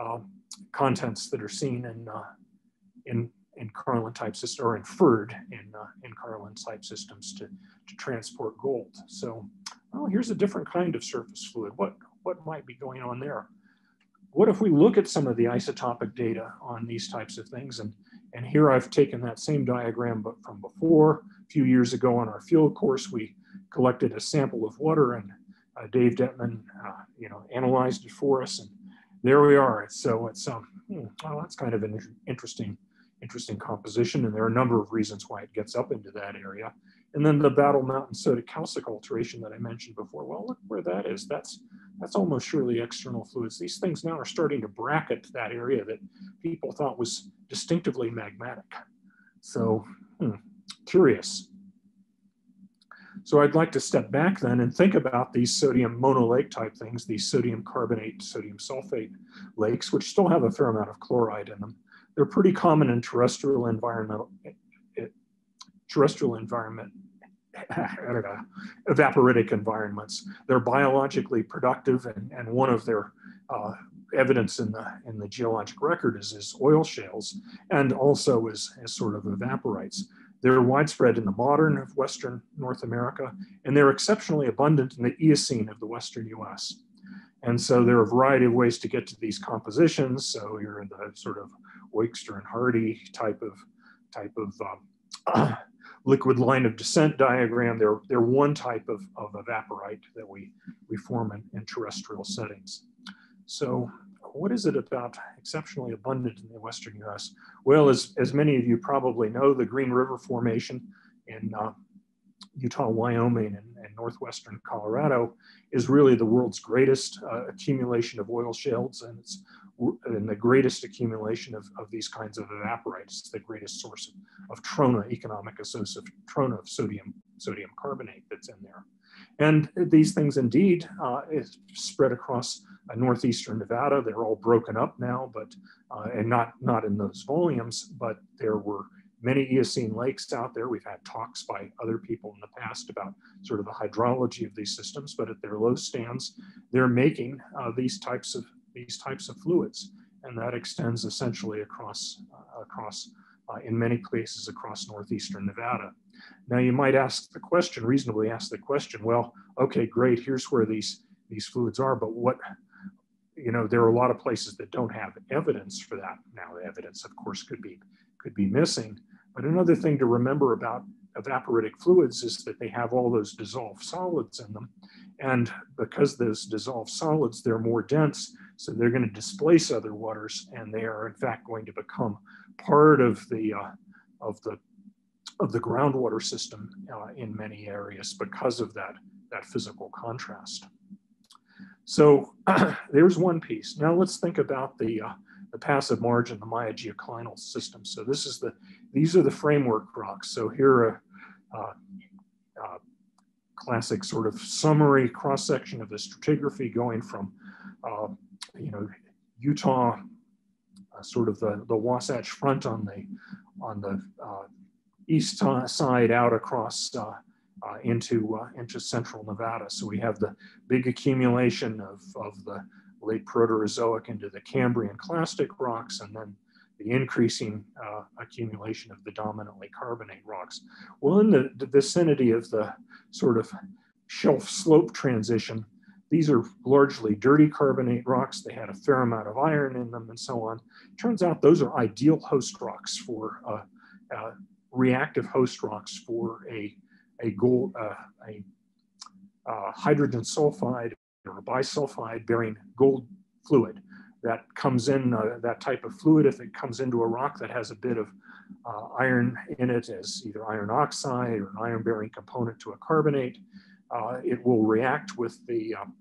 [SPEAKER 2] uh, contents that are seen in, uh, in, in Carlin type systems or inferred in, uh, in Carlin type systems to, to transport gold. So, well, here's a different kind of surface fluid. What, what might be going on there? What if we look at some of the isotopic data on these types of things and and here I've taken that same diagram but from before. A few years ago on our field course, we collected a sample of water and uh, Dave Dettman, uh, you know, analyzed it for us. And there we are. So it's, um, hmm, well, that's kind of an interesting, interesting composition. And there are a number of reasons why it gets up into that area. And then the Battle Mountain soda calcic alteration that I mentioned before. Well, look where that is. That's that's almost surely external fluids. These things now are starting to bracket that area that people thought was distinctively magmatic. So hmm, curious. So I'd like to step back then and think about these sodium Mono Lake type things, these sodium carbonate, sodium sulfate lakes, which still have a fair amount of chloride in them. They're pretty common in terrestrial environmental, eh, eh, terrestrial environment I don't know, evaporitic environments. They're biologically productive, and, and one of their uh, evidence in the in the geologic record is, is oil shales, and also as, as sort of evaporites. They're widespread in the modern of Western North America, and they're exceptionally abundant in the Eocene of the Western US. And so there are a variety of ways to get to these compositions. So you're in the sort of Eugster and Hardie type of type of um, liquid line of descent diagram. They're, they're one type of, of evaporite that we, we form in, in terrestrial settings. So what is it about exceptionally abundant in the Western US? Well, as, as many of you probably know, the Green River Formation in uh, Utah, Wyoming, and, and, northwestern Colorado is really the world's greatest uh, accumulation of oil shales, and it's and the greatest accumulation of, of these kinds of evaporites. The greatest source of, of trona, economic associative trona of sodium, sodium carbonate that's in there. And these things indeed uh, is spread across uh, northeastern Nevada. They're all broken up now, but uh, and not not in those volumes. But there were many Eocene lakes out there. We've had talks by other people in the past about sort of the hydrology of these systems. But at their low stands, they're making uh, these types of these types of fluids, and that extends essentially across uh, across uh, in many places across northeastern Nevada. Now you might ask the question, reasonably ask the question, well, okay, great, here's where these, these fluids are, but what, you know, there are a lot of places that don't have evidence for that. Now the evidence, of course, could be, could be missing. But another thing to remember about evaporitic fluids is that they have all those dissolved solids in them. And because those dissolved solids, they're more dense, so they're going to displace other waters, and they are in fact going to become part of the uh, of the of the groundwater system uh, in many areas because of that, that physical contrast. So there's one piece. Now let's think about the, uh, the passive margin, the miogeoclinal system. So this is the, these are the framework rocks. So here are uh, uh, classic sort of summary cross-section of the stratigraphy going from, uh, you know, Utah, uh, sort of the, the Wasatch Front on the, on the uh, east side out across uh, uh, into, uh, into central Nevada. So we have the big accumulation of, of the late Proterozoic into the Cambrian clastic rocks and then the increasing uh, accumulation of the dominantly carbonate rocks. Well, in the, the, vicinity of the sort of shelf slope transition, these are largely dirty carbonate rocks. They had a fair amount of iron in them and so on. Turns out those are ideal host rocks for uh, uh, reactive host rocks for a, a gold, uh, a uh, hydrogen sulfide or a bisulfide bearing gold fluid that comes in, uh, that type of fluid, if it comes into a rock that has a bit of uh, iron in it as either iron oxide or an iron bearing component to a carbonate, uh, it will react with the, um,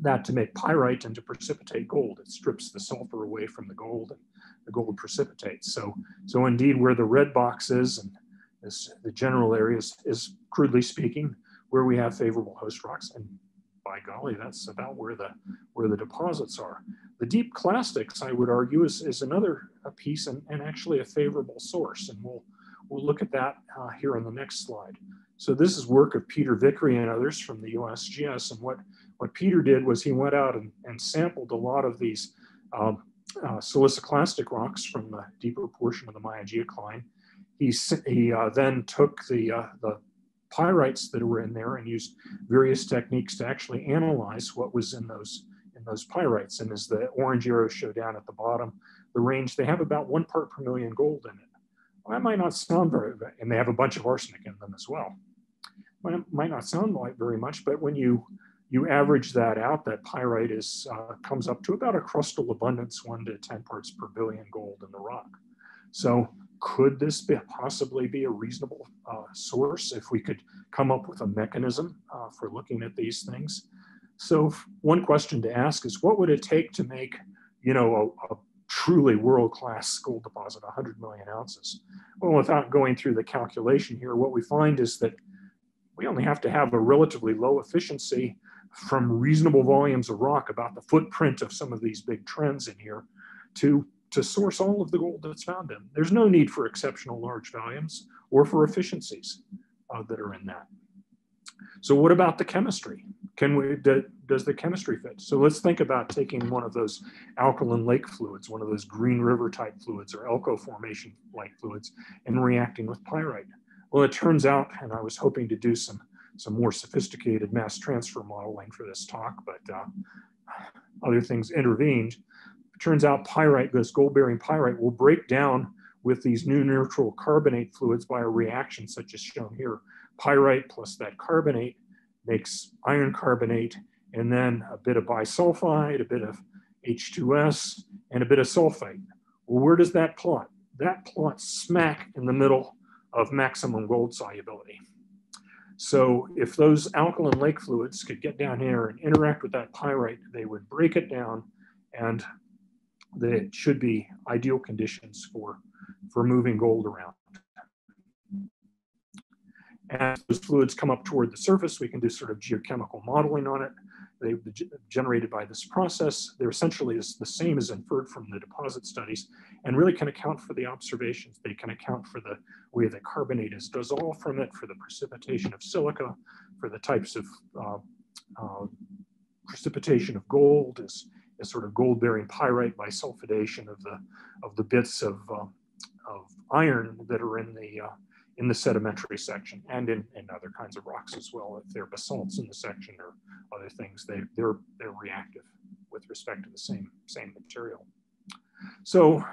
[SPEAKER 2] that to make pyrite and to precipitate gold. It strips the sulfur away from the gold and the gold precipitates. So, so indeed, where the red box is, and this, the general areas is crudely speaking, where we have favorable host rocks, and by golly, that's about where the where the deposits are. The deep clastics, I would argue, is, is another piece and, and actually a favorable source, and we'll we'll look at that uh, here on the next slide. So this is work of Peter Vikre and others from the USGS, and what what Peter did was he went out and, and sampled a lot of these um, uh, siliciclastic rocks from the deeper portion of the miogeocline. He, he uh, then took the, uh, the pyrites that were in there and used various techniques to actually analyze what was in those, in those pyrites. And as the orange arrows show down at the bottom, the range, they have about one part per million gold in it. Well, that might not sound very, and they have a bunch of arsenic in them as well. Might, might not sound like very much, but when you you average that out, that pyrite is, uh, comes up to about a crustal abundance, one to 10 parts per billion gold in the rock. So could this be, possibly be a reasonable uh, source if we could come up with a mechanism uh, for looking at these things? So one question to ask is what would it take to make, you know, a, a truly world-class gold deposit, 100 million ounces? Well, without going through the calculation here, what we find is that we only have to have a relatively low efficiency from reasonable volumes of rock about the footprint of some of these big trends in here to, to source all of the gold that's found in. There's no need for exceptional large volumes or for efficiencies uh, that are in that. So what about the chemistry? Can we, do, does the chemistry fit? So let's think about taking one of those alkaline lake fluids, one of those Green River type fluids or Elko formation like fluids and reacting with pyrite. Well, it turns out, and I was hoping to do some some more sophisticated mass transfer modeling for this talk, but uh, other things intervened. It turns out pyrite, this gold-bearing pyrite, will break down with these new neutral carbonate fluids by a reaction such as shown here. Pyrite plus that carbonate makes iron carbonate, and then a bit of bisulfide, a bit of H2S, and a bit of sulfate. Well, where does that plot? That plots smack in the middle of maximum gold solubility. So if those alkaline lake fluids could get down here and interact with that pyrite, they would break it down and they should be ideal conditions for, for moving gold around. As those fluids come up toward the surface, we can do sort of geochemical modeling on it. They generated by this process. They're essentially the same as inferred from the deposit studies and really can account for the observations. They can account for the way the carbonate is dissolved from it, for the precipitation of silica, for the types of uh, uh, precipitation of gold as, as sort of gold bearing pyrite by sulfidation of the, of the bits of, uh, of iron that are in the uh, in the sedimentary section and in, in other kinds of rocks as well. If they're basalts in the section or other things, they, they're, they're reactive with respect to the same, same material. So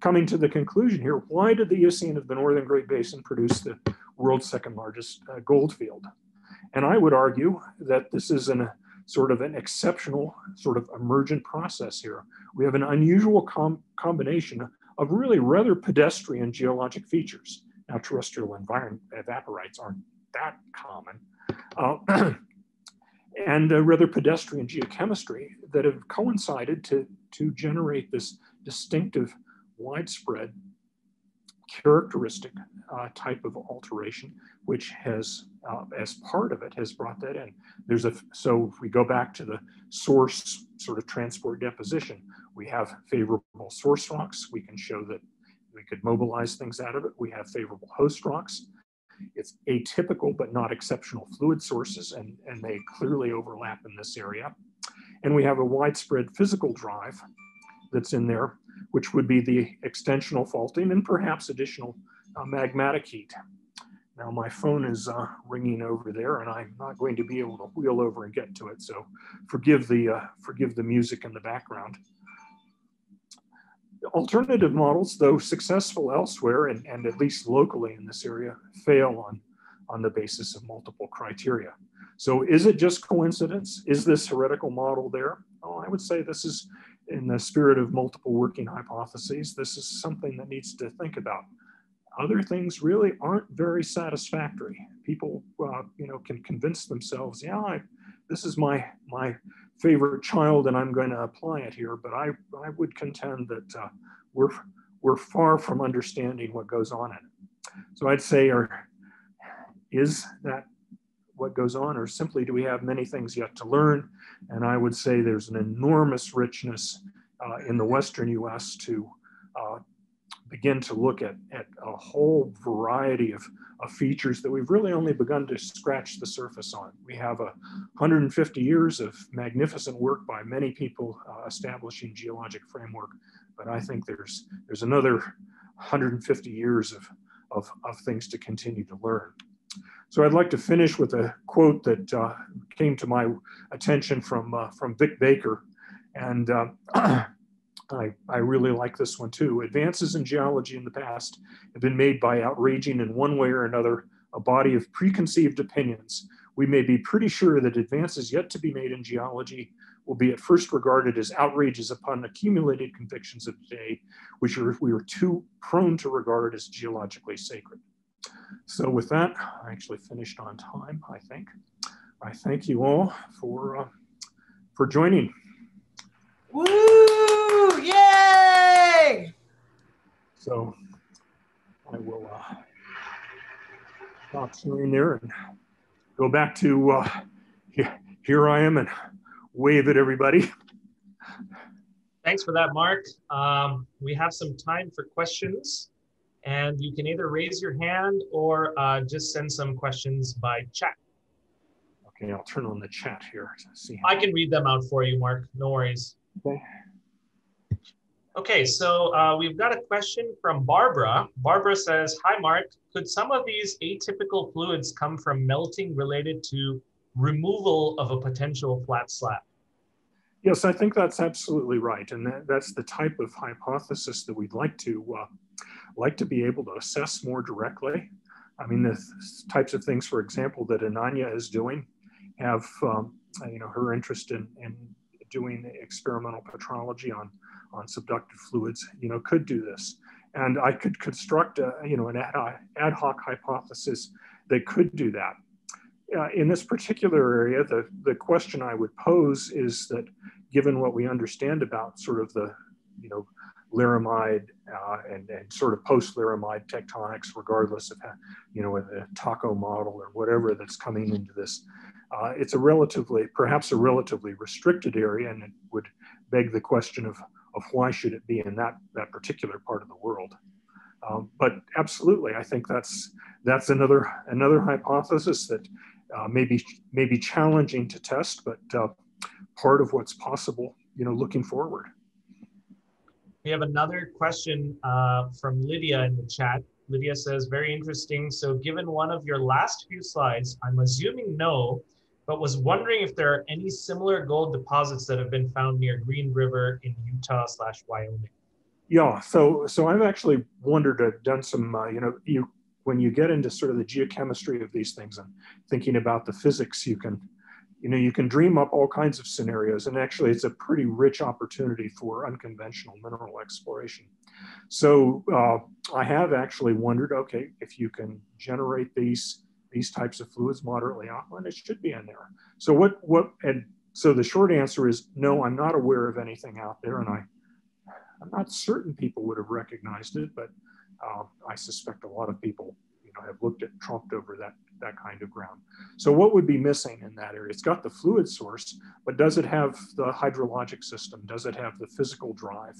[SPEAKER 2] coming to the conclusion here, why did the Eocene of the Northern Great Basin produce the world's second largest uh, gold field? And I would argue that this is an, sort of an exceptional sort of emergent process here. We have an unusual com combination of really rather pedestrian geologic features. Now, terrestrial environment evaporites aren't that common. Uh, and uh, rather pedestrian geochemistry that have coincided to, to generate this distinctive, widespread, characteristic uh, type of alteration, which has, uh, as part of it, has brought that in. There's a so if we go back to the source sort of transport deposition, we have favorable source rocks. We can show that we could mobilize things out of it. We have favorable host rocks. It's atypical but not exceptional fluid sources, and, and they clearly overlap in this area. And we have a widespread physical drive that's in there, which would be the extensional faulting and perhaps additional uh, magmatic heat. Now my phone is uh, ringing over there, and I'm not going to be able to wheel over and get to it. So forgive the uh, forgive the music in the background alternative models, though successful elsewhere and, and at least locally in this area, fail on, on the basis of multiple criteria. So is it just coincidence? Is this heretical model there? Oh, I would say this is in the spirit of multiple working hypotheses. This is something that needs to think about. Other things really aren't very satisfactory. People, uh, you know, can convince themselves, yeah, I, this is my my favorite child and I'm going to apply it here, but I, I would contend that uh, we're, we're far from understanding what goes on in it. So I'd say, or is that what goes on, or simply do we have many things yet to learn? And I would say there's an enormous richness uh, in the Western US to uh, begin to look at, at a whole variety of, of features that we've really only begun to scratch the surface on. We have a 150 years of magnificent work by many people uh, establishing geologic framework, but I think there's, there's another 150 years of, of, of things to continue to learn. So I'd like to finish with a quote that uh, came to my attention from, uh, from Vic Baker. And uh, I, I really like this one too. Advances in geology in the past have been made by outraging in one way or another a body of preconceived opinions. We may be pretty sure that advances yet to be made in geology will be at first regarded as outrages upon accumulated convictions of today, which are, we are too prone to regard as geologically sacred. So with that, I actually finished on time, I think. I thank you all for, uh, for joining.
[SPEAKER 3] Woo! Yay!
[SPEAKER 2] So I will uh, stop sharing there and go back to uh, here I am and wave at everybody.
[SPEAKER 4] Thanks for that, Mark. Um, we have some time for questions, and you can either raise your hand or uh, just send some questions by chat.
[SPEAKER 2] Okay, I'll turn on the chat here to see.
[SPEAKER 4] I can read them out for you, Mark. No worries.
[SPEAKER 2] Okay.
[SPEAKER 4] Okay, so uh, we've got a question from Barbara. Barbara says, Hi, Mark. Could some of these atypical fluids come from melting related to removal of a potential flat slab?
[SPEAKER 2] Yes, I think that's absolutely right. And that, that's the type of hypothesis that we'd like to, uh, like to be able to assess more directly. I mean, the types of things, for example, that Ananya is doing have, um, you know, her interest in, in doing experimental petrology on, on subducted fluids, you know, could do this. And I could construct a, you know, an ad hoc hypothesis that could do that. Uh, in this particular area, the, the question I would pose is that given what we understand about sort of the, you know, Laramide uh, and, and sort of post-Laramide tectonics, regardless of, you know, the taco model or whatever that's coming into this, uh, it's a relatively, perhaps a relatively restricted area, and it would beg the question of, of why should it be in that, that particular part of the world. Um, but absolutely, I think that's that's another another hypothesis that uh, may be may be challenging to test, but uh, part of what's possible. You know, looking forward.
[SPEAKER 4] We have another question uh, from Lydia in the chat. Lydia says, "Very interesting. So, given one of your last few slides, I'm assuming no, but was wondering if there are any similar gold deposits that have been found near Green River in Utah slash Wyoming.
[SPEAKER 2] Yeah, so so I've actually wondered, uh, done some, uh, you know, you when you get into sort of the geochemistry of these things and thinking about the physics, you can, you know, you can dream up all kinds of scenarios, and actually, it's a pretty rich opportunity for unconventional mineral exploration. So uh, I have actually wondered, okay, if you can generate these these types of fluids moderately alkaline, it should be in there. So what, what, and so the short answer is no, I'm not aware of anything out there and I, I'm not certain people would have recognized it, but uh, I suspect a lot of people, you know, have looked at trumped over that, that kind of ground. So what would be missing in that area? It's got the fluid source, but does it have the hydrologic system? Does it have the physical drive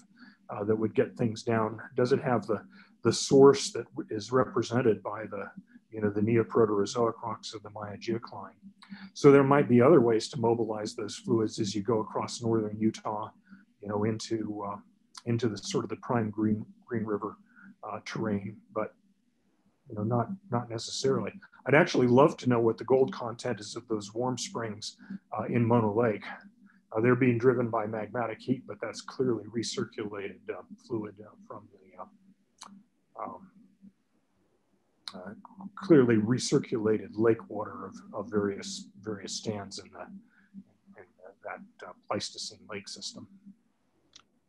[SPEAKER 2] uh, that would get things down? Does it have the, the source that is represented by the, you know, the Neoproterozoic rocks of the miogeocline. So there might be other ways to mobilize those fluids as you go across northern Utah, you know, into uh, into the sort of the prime Green Green River uh, terrain, but you know, not not necessarily. I'd actually love to know what the gold content is of those warm springs uh, in Mono Lake. Uh, they're being driven by magmatic heat, but that's clearly recirculated uh, fluid uh, from the um, uh, clearly recirculated lake water of, of various various stands in, the, in that uh, Pleistocene lake system.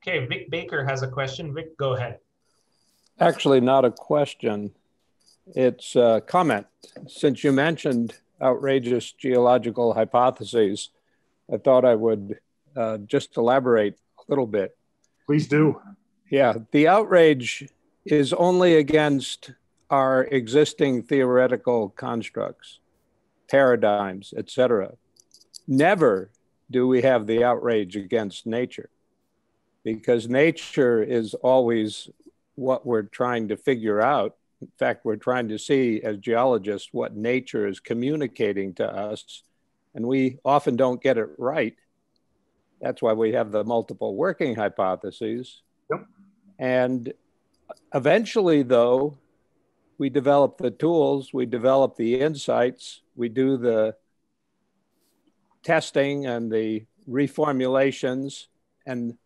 [SPEAKER 4] Okay, Vic Baker has a question. Vic, go ahead.
[SPEAKER 5] Actually, not a question. It's a comment. Since you mentioned outrageous geological hypotheses, I thought I would uh, just elaborate a little bit.
[SPEAKER 2] Please do.
[SPEAKER 5] Yeah, the outrage is only against our existing theoretical constructs, paradigms, etc. Never do we have the outrage against nature because nature is always what we're trying to figure out. In fact, we're trying to see as geologists what nature is communicating to us, and we often don't get it right. That's why we have the multiple working hypotheses.
[SPEAKER 2] Yep.
[SPEAKER 5] And eventually, though, we develop the tools, we develop the insights, we do the testing and the reformulations. And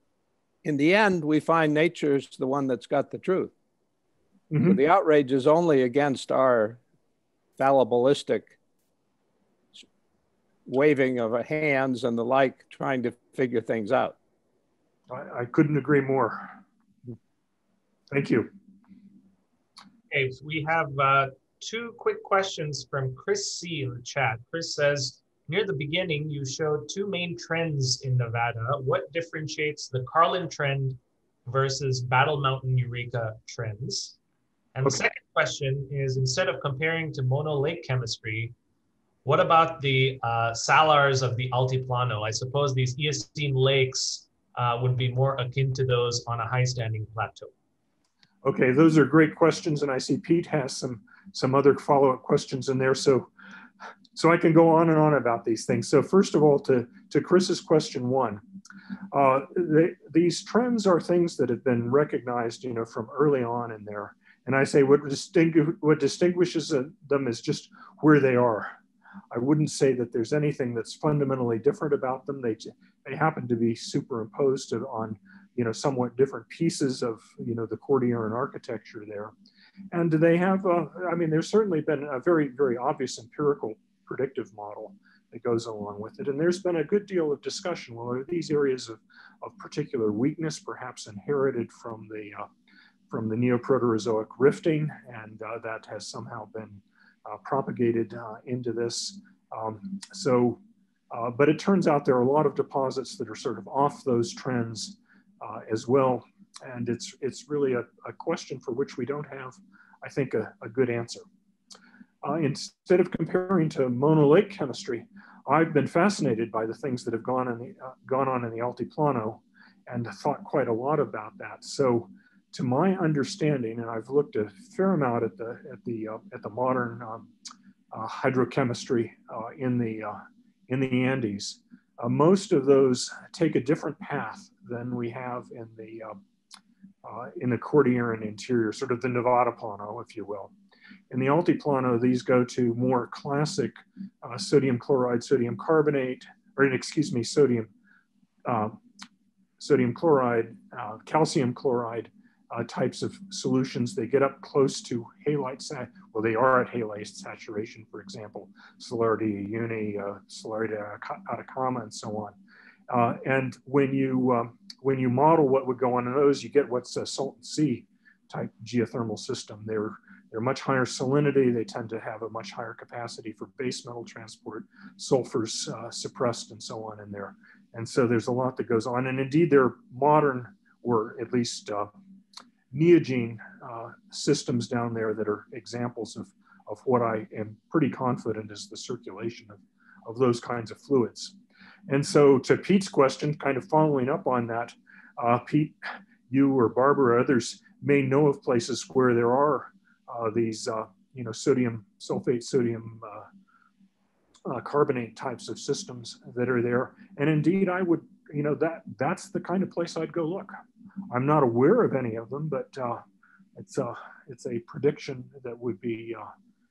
[SPEAKER 5] in the end, we find nature's the one that's got the truth. Mm-hmm. So the outrage is only against our fallibilistic waving of hands and the like, trying to figure things out.
[SPEAKER 2] I, I couldn't agree more. Thank you.
[SPEAKER 4] Okay, so we have uh, two quick questions from Chris C in the chat. Chris says, near the beginning, you showed two main trends in Nevada. What differentiates the Carlin trend versus Battle Mountain Eureka trends? And the second question is, instead of comparing to Mono Lake chemistry, what about the uh, salars of the Altiplano? I suppose these Eocene lakes uh, would be more akin to those on a high standing plateau.
[SPEAKER 2] Okay, those are great questions, and I see Pete has some some other follow-up questions in there. So, so I can go on and on about these things. So first of all, to to Chris's question one, uh, they, these trends are things that have been recognized, you know, from early on in there. And I say what distingu- what distinguishes them is just where they are. I wouldn't say that there's anything that's fundamentally different about them. They they happen to be superimposed on you know, somewhat different pieces of, you know, the Cordilleran architecture there. And they have, uh, I mean, there's certainly been a very, very obvious empirical predictive model that goes along with it. And there's been a good deal of discussion. Well, are these areas of, of particular weakness, perhaps inherited from the uh, from the Neoproterozoic rifting, and uh, that has somehow been uh, propagated uh, into this. Um, so, uh, but it turns out there are a lot of deposits that are sort of off those trends uh, as well. And it's, it's really a, a, question for which we don't have, I think, a, a good answer. Uh, instead of comparing to Mono Lake chemistry, I've been fascinated by the things that have gone, in the, uh, gone on in the Altiplano and thought quite a lot about that. So to my understanding, and I've looked a fair amount at the, at the, uh, at the modern um, uh, hydrochemistry uh, in, the, in the Andes, most of those take a different path than we have in the, in the Cordilleran interior, sort of the Nevada Plano, if you will. In the Altiplano, these go to more classic uh, sodium chloride, sodium carbonate, or excuse me, sodium, uh, sodium chloride, uh, calcium chloride uh, types of solutions. They get up close to halite, sat well, they are at halite saturation, for example, Salar de Uyuni, uh, Salardia atacama, and so on. Uh, and when you, um, when you model what would go on in those, you get what's a Salton Sea type geothermal system. They're they're much higher salinity. They tend to have a much higher capacity for base metal transport, sulfur's uh, suppressed and so on in there. And so there's a lot that goes on. And indeed, there are modern, or at least uh, neogene uh, systems down there that are examples of, of what I am pretty confident is the circulation of, of those kinds of fluids. And so to Pete's question, kind of following up on that, uh, Pete, you or Barbara others may know of places where there are uh, these, uh, you know, sodium sulfate, sodium uh, carbonate types of systems that are there. And indeed, I would, you know, that that's the kind of place I'd go look. I'm not aware of any of them, but it's a it's a prediction that would be uh,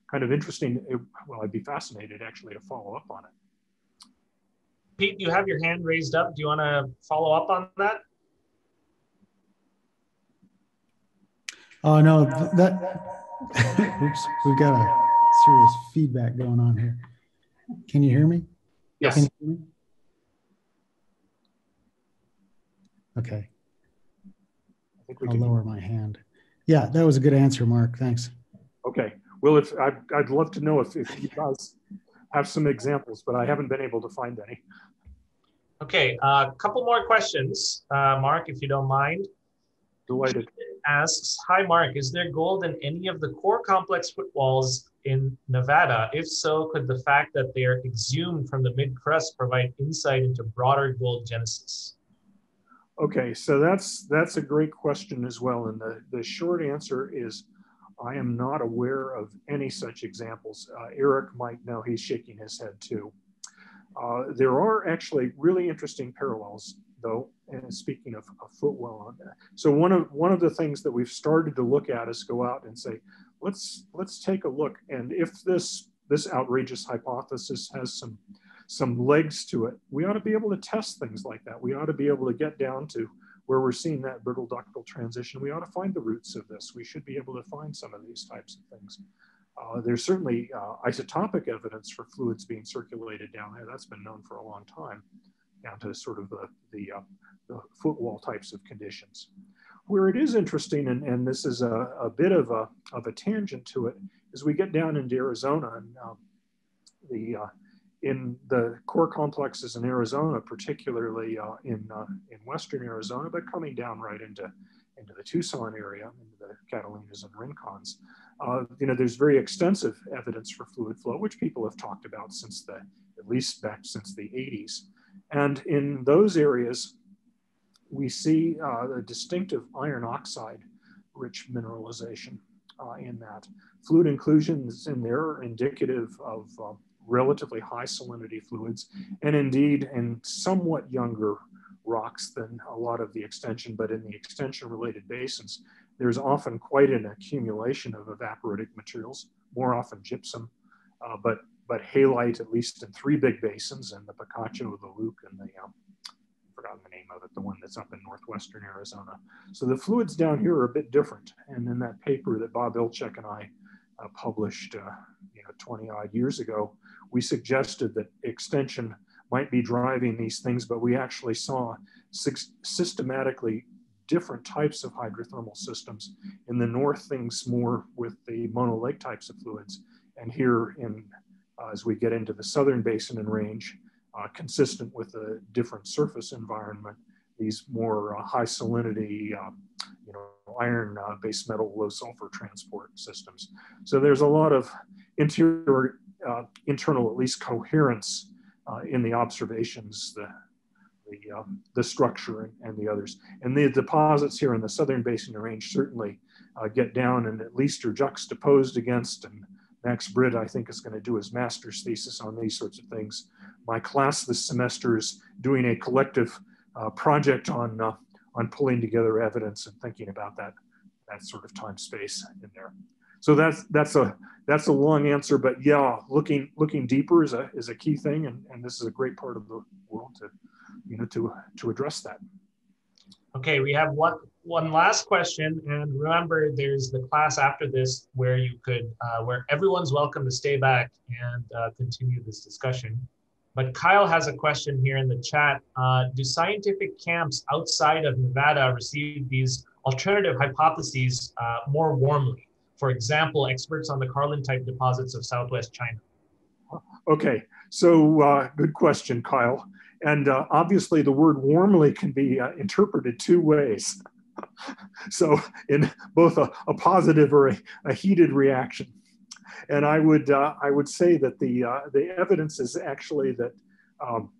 [SPEAKER 2] kind of interesting. It, well, I'd be fascinated actually to follow up on it.
[SPEAKER 4] Pete, you have your hand raised up. Do you want to follow up on that?
[SPEAKER 6] Oh no, that Oops, we've got a serious feedback going on here. Can you hear me?
[SPEAKER 4] Yes.
[SPEAKER 6] Hear me? Okay. I'll lower my hand. Yeah, that was a good answer, Mark. Thanks.
[SPEAKER 2] Okay. Well, if I'd, I'd love to know if, if you guys have some examples, but I haven't been able to find any.
[SPEAKER 4] Okay, a uh, couple more questions, uh, Mark, if you don't mind.
[SPEAKER 2] Delighted
[SPEAKER 4] asks, Hi, Mark, is there gold in any of the core complex footwalls in Nevada? If so, could the fact that they are exhumed from the mid crust provide insight into broader gold genesis?
[SPEAKER 2] Okay, so that's that's a great question as well. And the, the short answer is I am not aware of any such examples. Uh, Eric might know, he's shaking his head too. Uh, there are actually really interesting parallels though, and speaking of, of footwall on that. So one of one of the things that we've started to look at is go out and say, let's let's take a look. And if this this outrageous hypothesis has some some legs to it, we ought to be able to test things like that. We ought to be able to get down to where we're seeing that brittle ductile transition. We ought to find the roots of this. We should be able to find some of these types of things. Uh, there's certainly uh, isotopic evidence for fluids being circulated down there. That's been known for a long time down to sort of the, the, uh, the footwall types of conditions. Where it is interesting, and, and this is a, a bit of a, of a tangent to it, is we get down into Arizona and um, the, uh, in the core complexes in Arizona, particularly uh, in, in Western Arizona, but coming down right into, into the Tucson area, into the Catalinas and Rincons, uh, you know, there's very extensive evidence for fluid flow, which people have talked about since the, at least back since the 80s. And in those areas, we see uh, a distinctive iron oxide rich mineralization uh, in that. Fluid inclusions in there are indicative of uh, relatively high salinity fluids, and indeed in somewhat younger rocks than a lot of the extension, but in the extension related basins, there's often quite an accumulation of evaporitic materials, more often gypsum, uh, but but halite, at least in three big basins, and the Picacho, the Luke, and the, um, I've forgotten the name of it, the one that's up in northwestern Arizona. So the fluids down here are a bit different. And in that paper that Bob Ilchik and I uh, published, uh, you know, 20 odd years ago, we suggested that extension might be driving these things, but we actually saw systematically different types of hydrothermal systems. In the north, things more with the Mono Lake types of fluids. And here in, uh, as we get into the southern basin and range, uh, consistent with a different surface environment, these more uh, high salinity, um, you know, iron uh, base metal low sulfur transport systems. So there's a lot of interior, uh, internal at least coherence uh, in the observations, the, the, um, the structure and, the others. And the deposits here in the southern basin range certainly uh, get down and at least are juxtaposed against, and Max Britt, I think, is going to do his master's thesis on these sorts of things. My class this semester is doing a collective uh, project on, uh, on pulling together evidence and thinking about that, that sort of time space in there. So that's, that's, a, that's a long answer, but yeah, looking, looking deeper is a, is a key thing. And, and this is a great part of the world to, you know, to, to address that.
[SPEAKER 4] Okay, we have one one last question, and remember, there's the class after this where you could, uh, where everyone's welcome to stay back and uh, continue this discussion. But Kyle has a question here in the chat. Uh, do scientific camps outside of Nevada receive these alternative hypotheses uh, more warmly? For example, experts on the Carlin type deposits of Southwest China.
[SPEAKER 2] Okay, so uh, good question, Kyle. And uh, obviously, the word warmly can be uh, interpreted two ways. so, in both a, a positive or a, a, heated reaction. And I would, uh, I would say that the, uh, the evidence is actually that, um,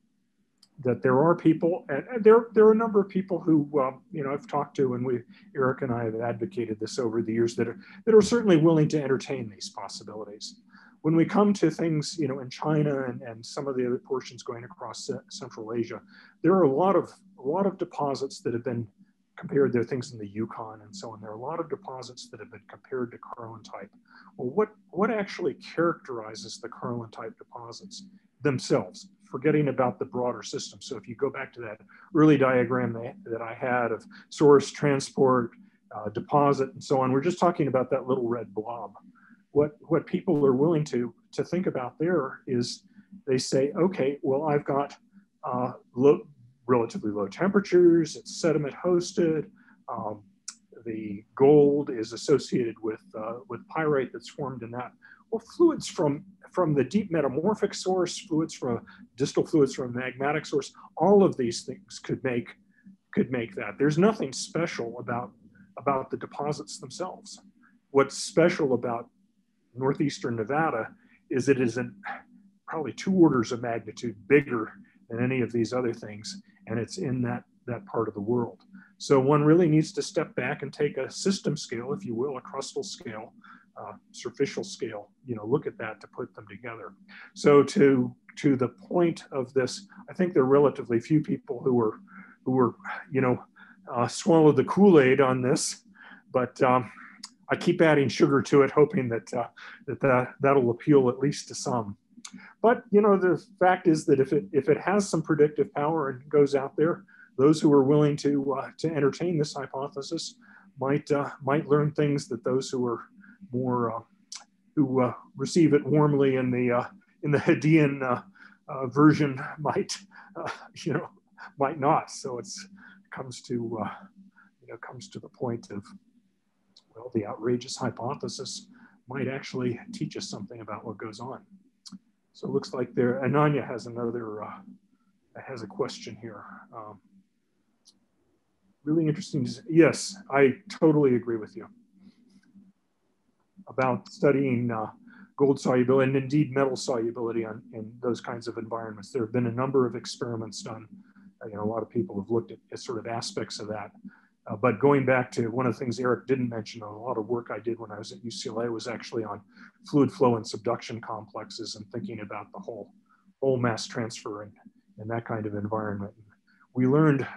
[SPEAKER 2] that there are people, and there, there are a number of people who, um, you know, I've talked to, and we, Eric and I have advocated this over the years, that are, that are certainly willing to entertain these possibilities when we come to things, you know, in China and, and some of the other portions going across Central Asia, there are a lot of a lot of deposits that have been compared. There are things in the Yukon and so on. There are a lot of deposits that have been compared to Carlin type. Well, what what actually characterizes the Carlin type deposits themselves? Forgetting about the broader system. So if you go back to that early diagram that, that I had of source, transport, uh, deposit, and so on, we're just talking about that little red blob what what people are willing to to think about there is they say, okay, well, I've got uh, low, relatively low temperatures, it's sediment hosted, um, the gold is associated with uh, with pyrite that's formed in that. Well, fluids from from the deep metamorphic source, fluids from distal fluids from a magmatic source, all of these things could make could make that. There's nothing special about about the deposits themselves. What's special about northeastern Nevada is it is in probably two orders of magnitude bigger than any of these other things, and it's in that, that part of the world. So one really needs to step back and take a system scale, if you will, a crustal scale, uh, superficial scale, you know, look at that to put them together. So to, to the point of this, I think there are relatively few people who were, who were, you know, uh, swallowed the Kool-Aid on this, but um, I keep adding sugar to it, hoping that, uh, that, that that'll appeal at least to some. But you know, the fact is that if it if it has some predictive power and goes out there, those who are willing to uh, to entertain this hypothesis might uh, might learn things that those who are more uh, who uh, receive it warmly in the uh, in the Hadean version might you know might not. So it's comes to you know comes to the point of the outrageous hypothesis might actually teach us something about what goes on. So it looks like there, Ananya has another, uh, has a question here. Um, really interesting. Yes, I totally agree with you about studying uh, gold solubility and indeed metal solubility on, in those kinds of environments. There have been a number of experiments done. You know, a lot of people have looked at, at sort of aspects of that. Uh, but going back to one of the things Eric didn't mention, a lot of work I did when I was at UCLA was actually on fluid flow and subduction complexes and thinking about the whole, whole mass transfer and, and that kind of environment. We learned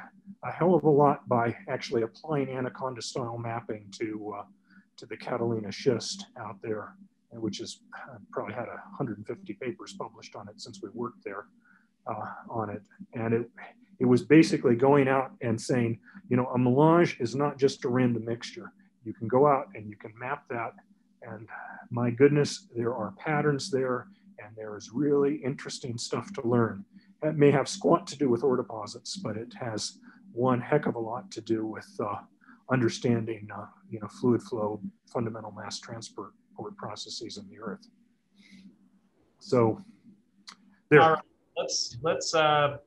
[SPEAKER 2] a hell of a lot by actually applying anaconda style mapping to, uh, to the Catalina schist out there, which has uh, probably had 150 papers published on it since we worked there uh, on it. And it, it was basically going out and saying, you know, a melange is not just a random mixture. You can go out and you can map that And my goodness, there are patterns there and there is really interesting stuff to learn. That may have squat to do with ore deposits, but it has one heck of a lot to do with uh, understanding, uh, you know, fluid flow, fundamental mass transport processes in the earth. So there.
[SPEAKER 4] All right, let's let's uh,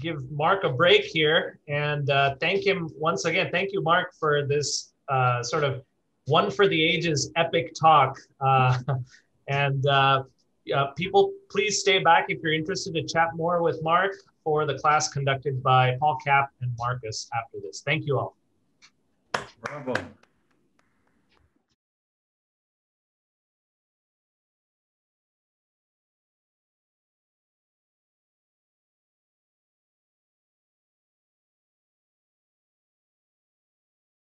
[SPEAKER 4] give Mark a break here and uh, thank him once again. Thank you, Mark, for this uh, sort of one for the ages epic talk. Uh, and uh, people, please stay back if you're interested to chat more with Mark for the class conducted by Paul Kapp and Marcus after this. Thank you all.
[SPEAKER 1] Bravo.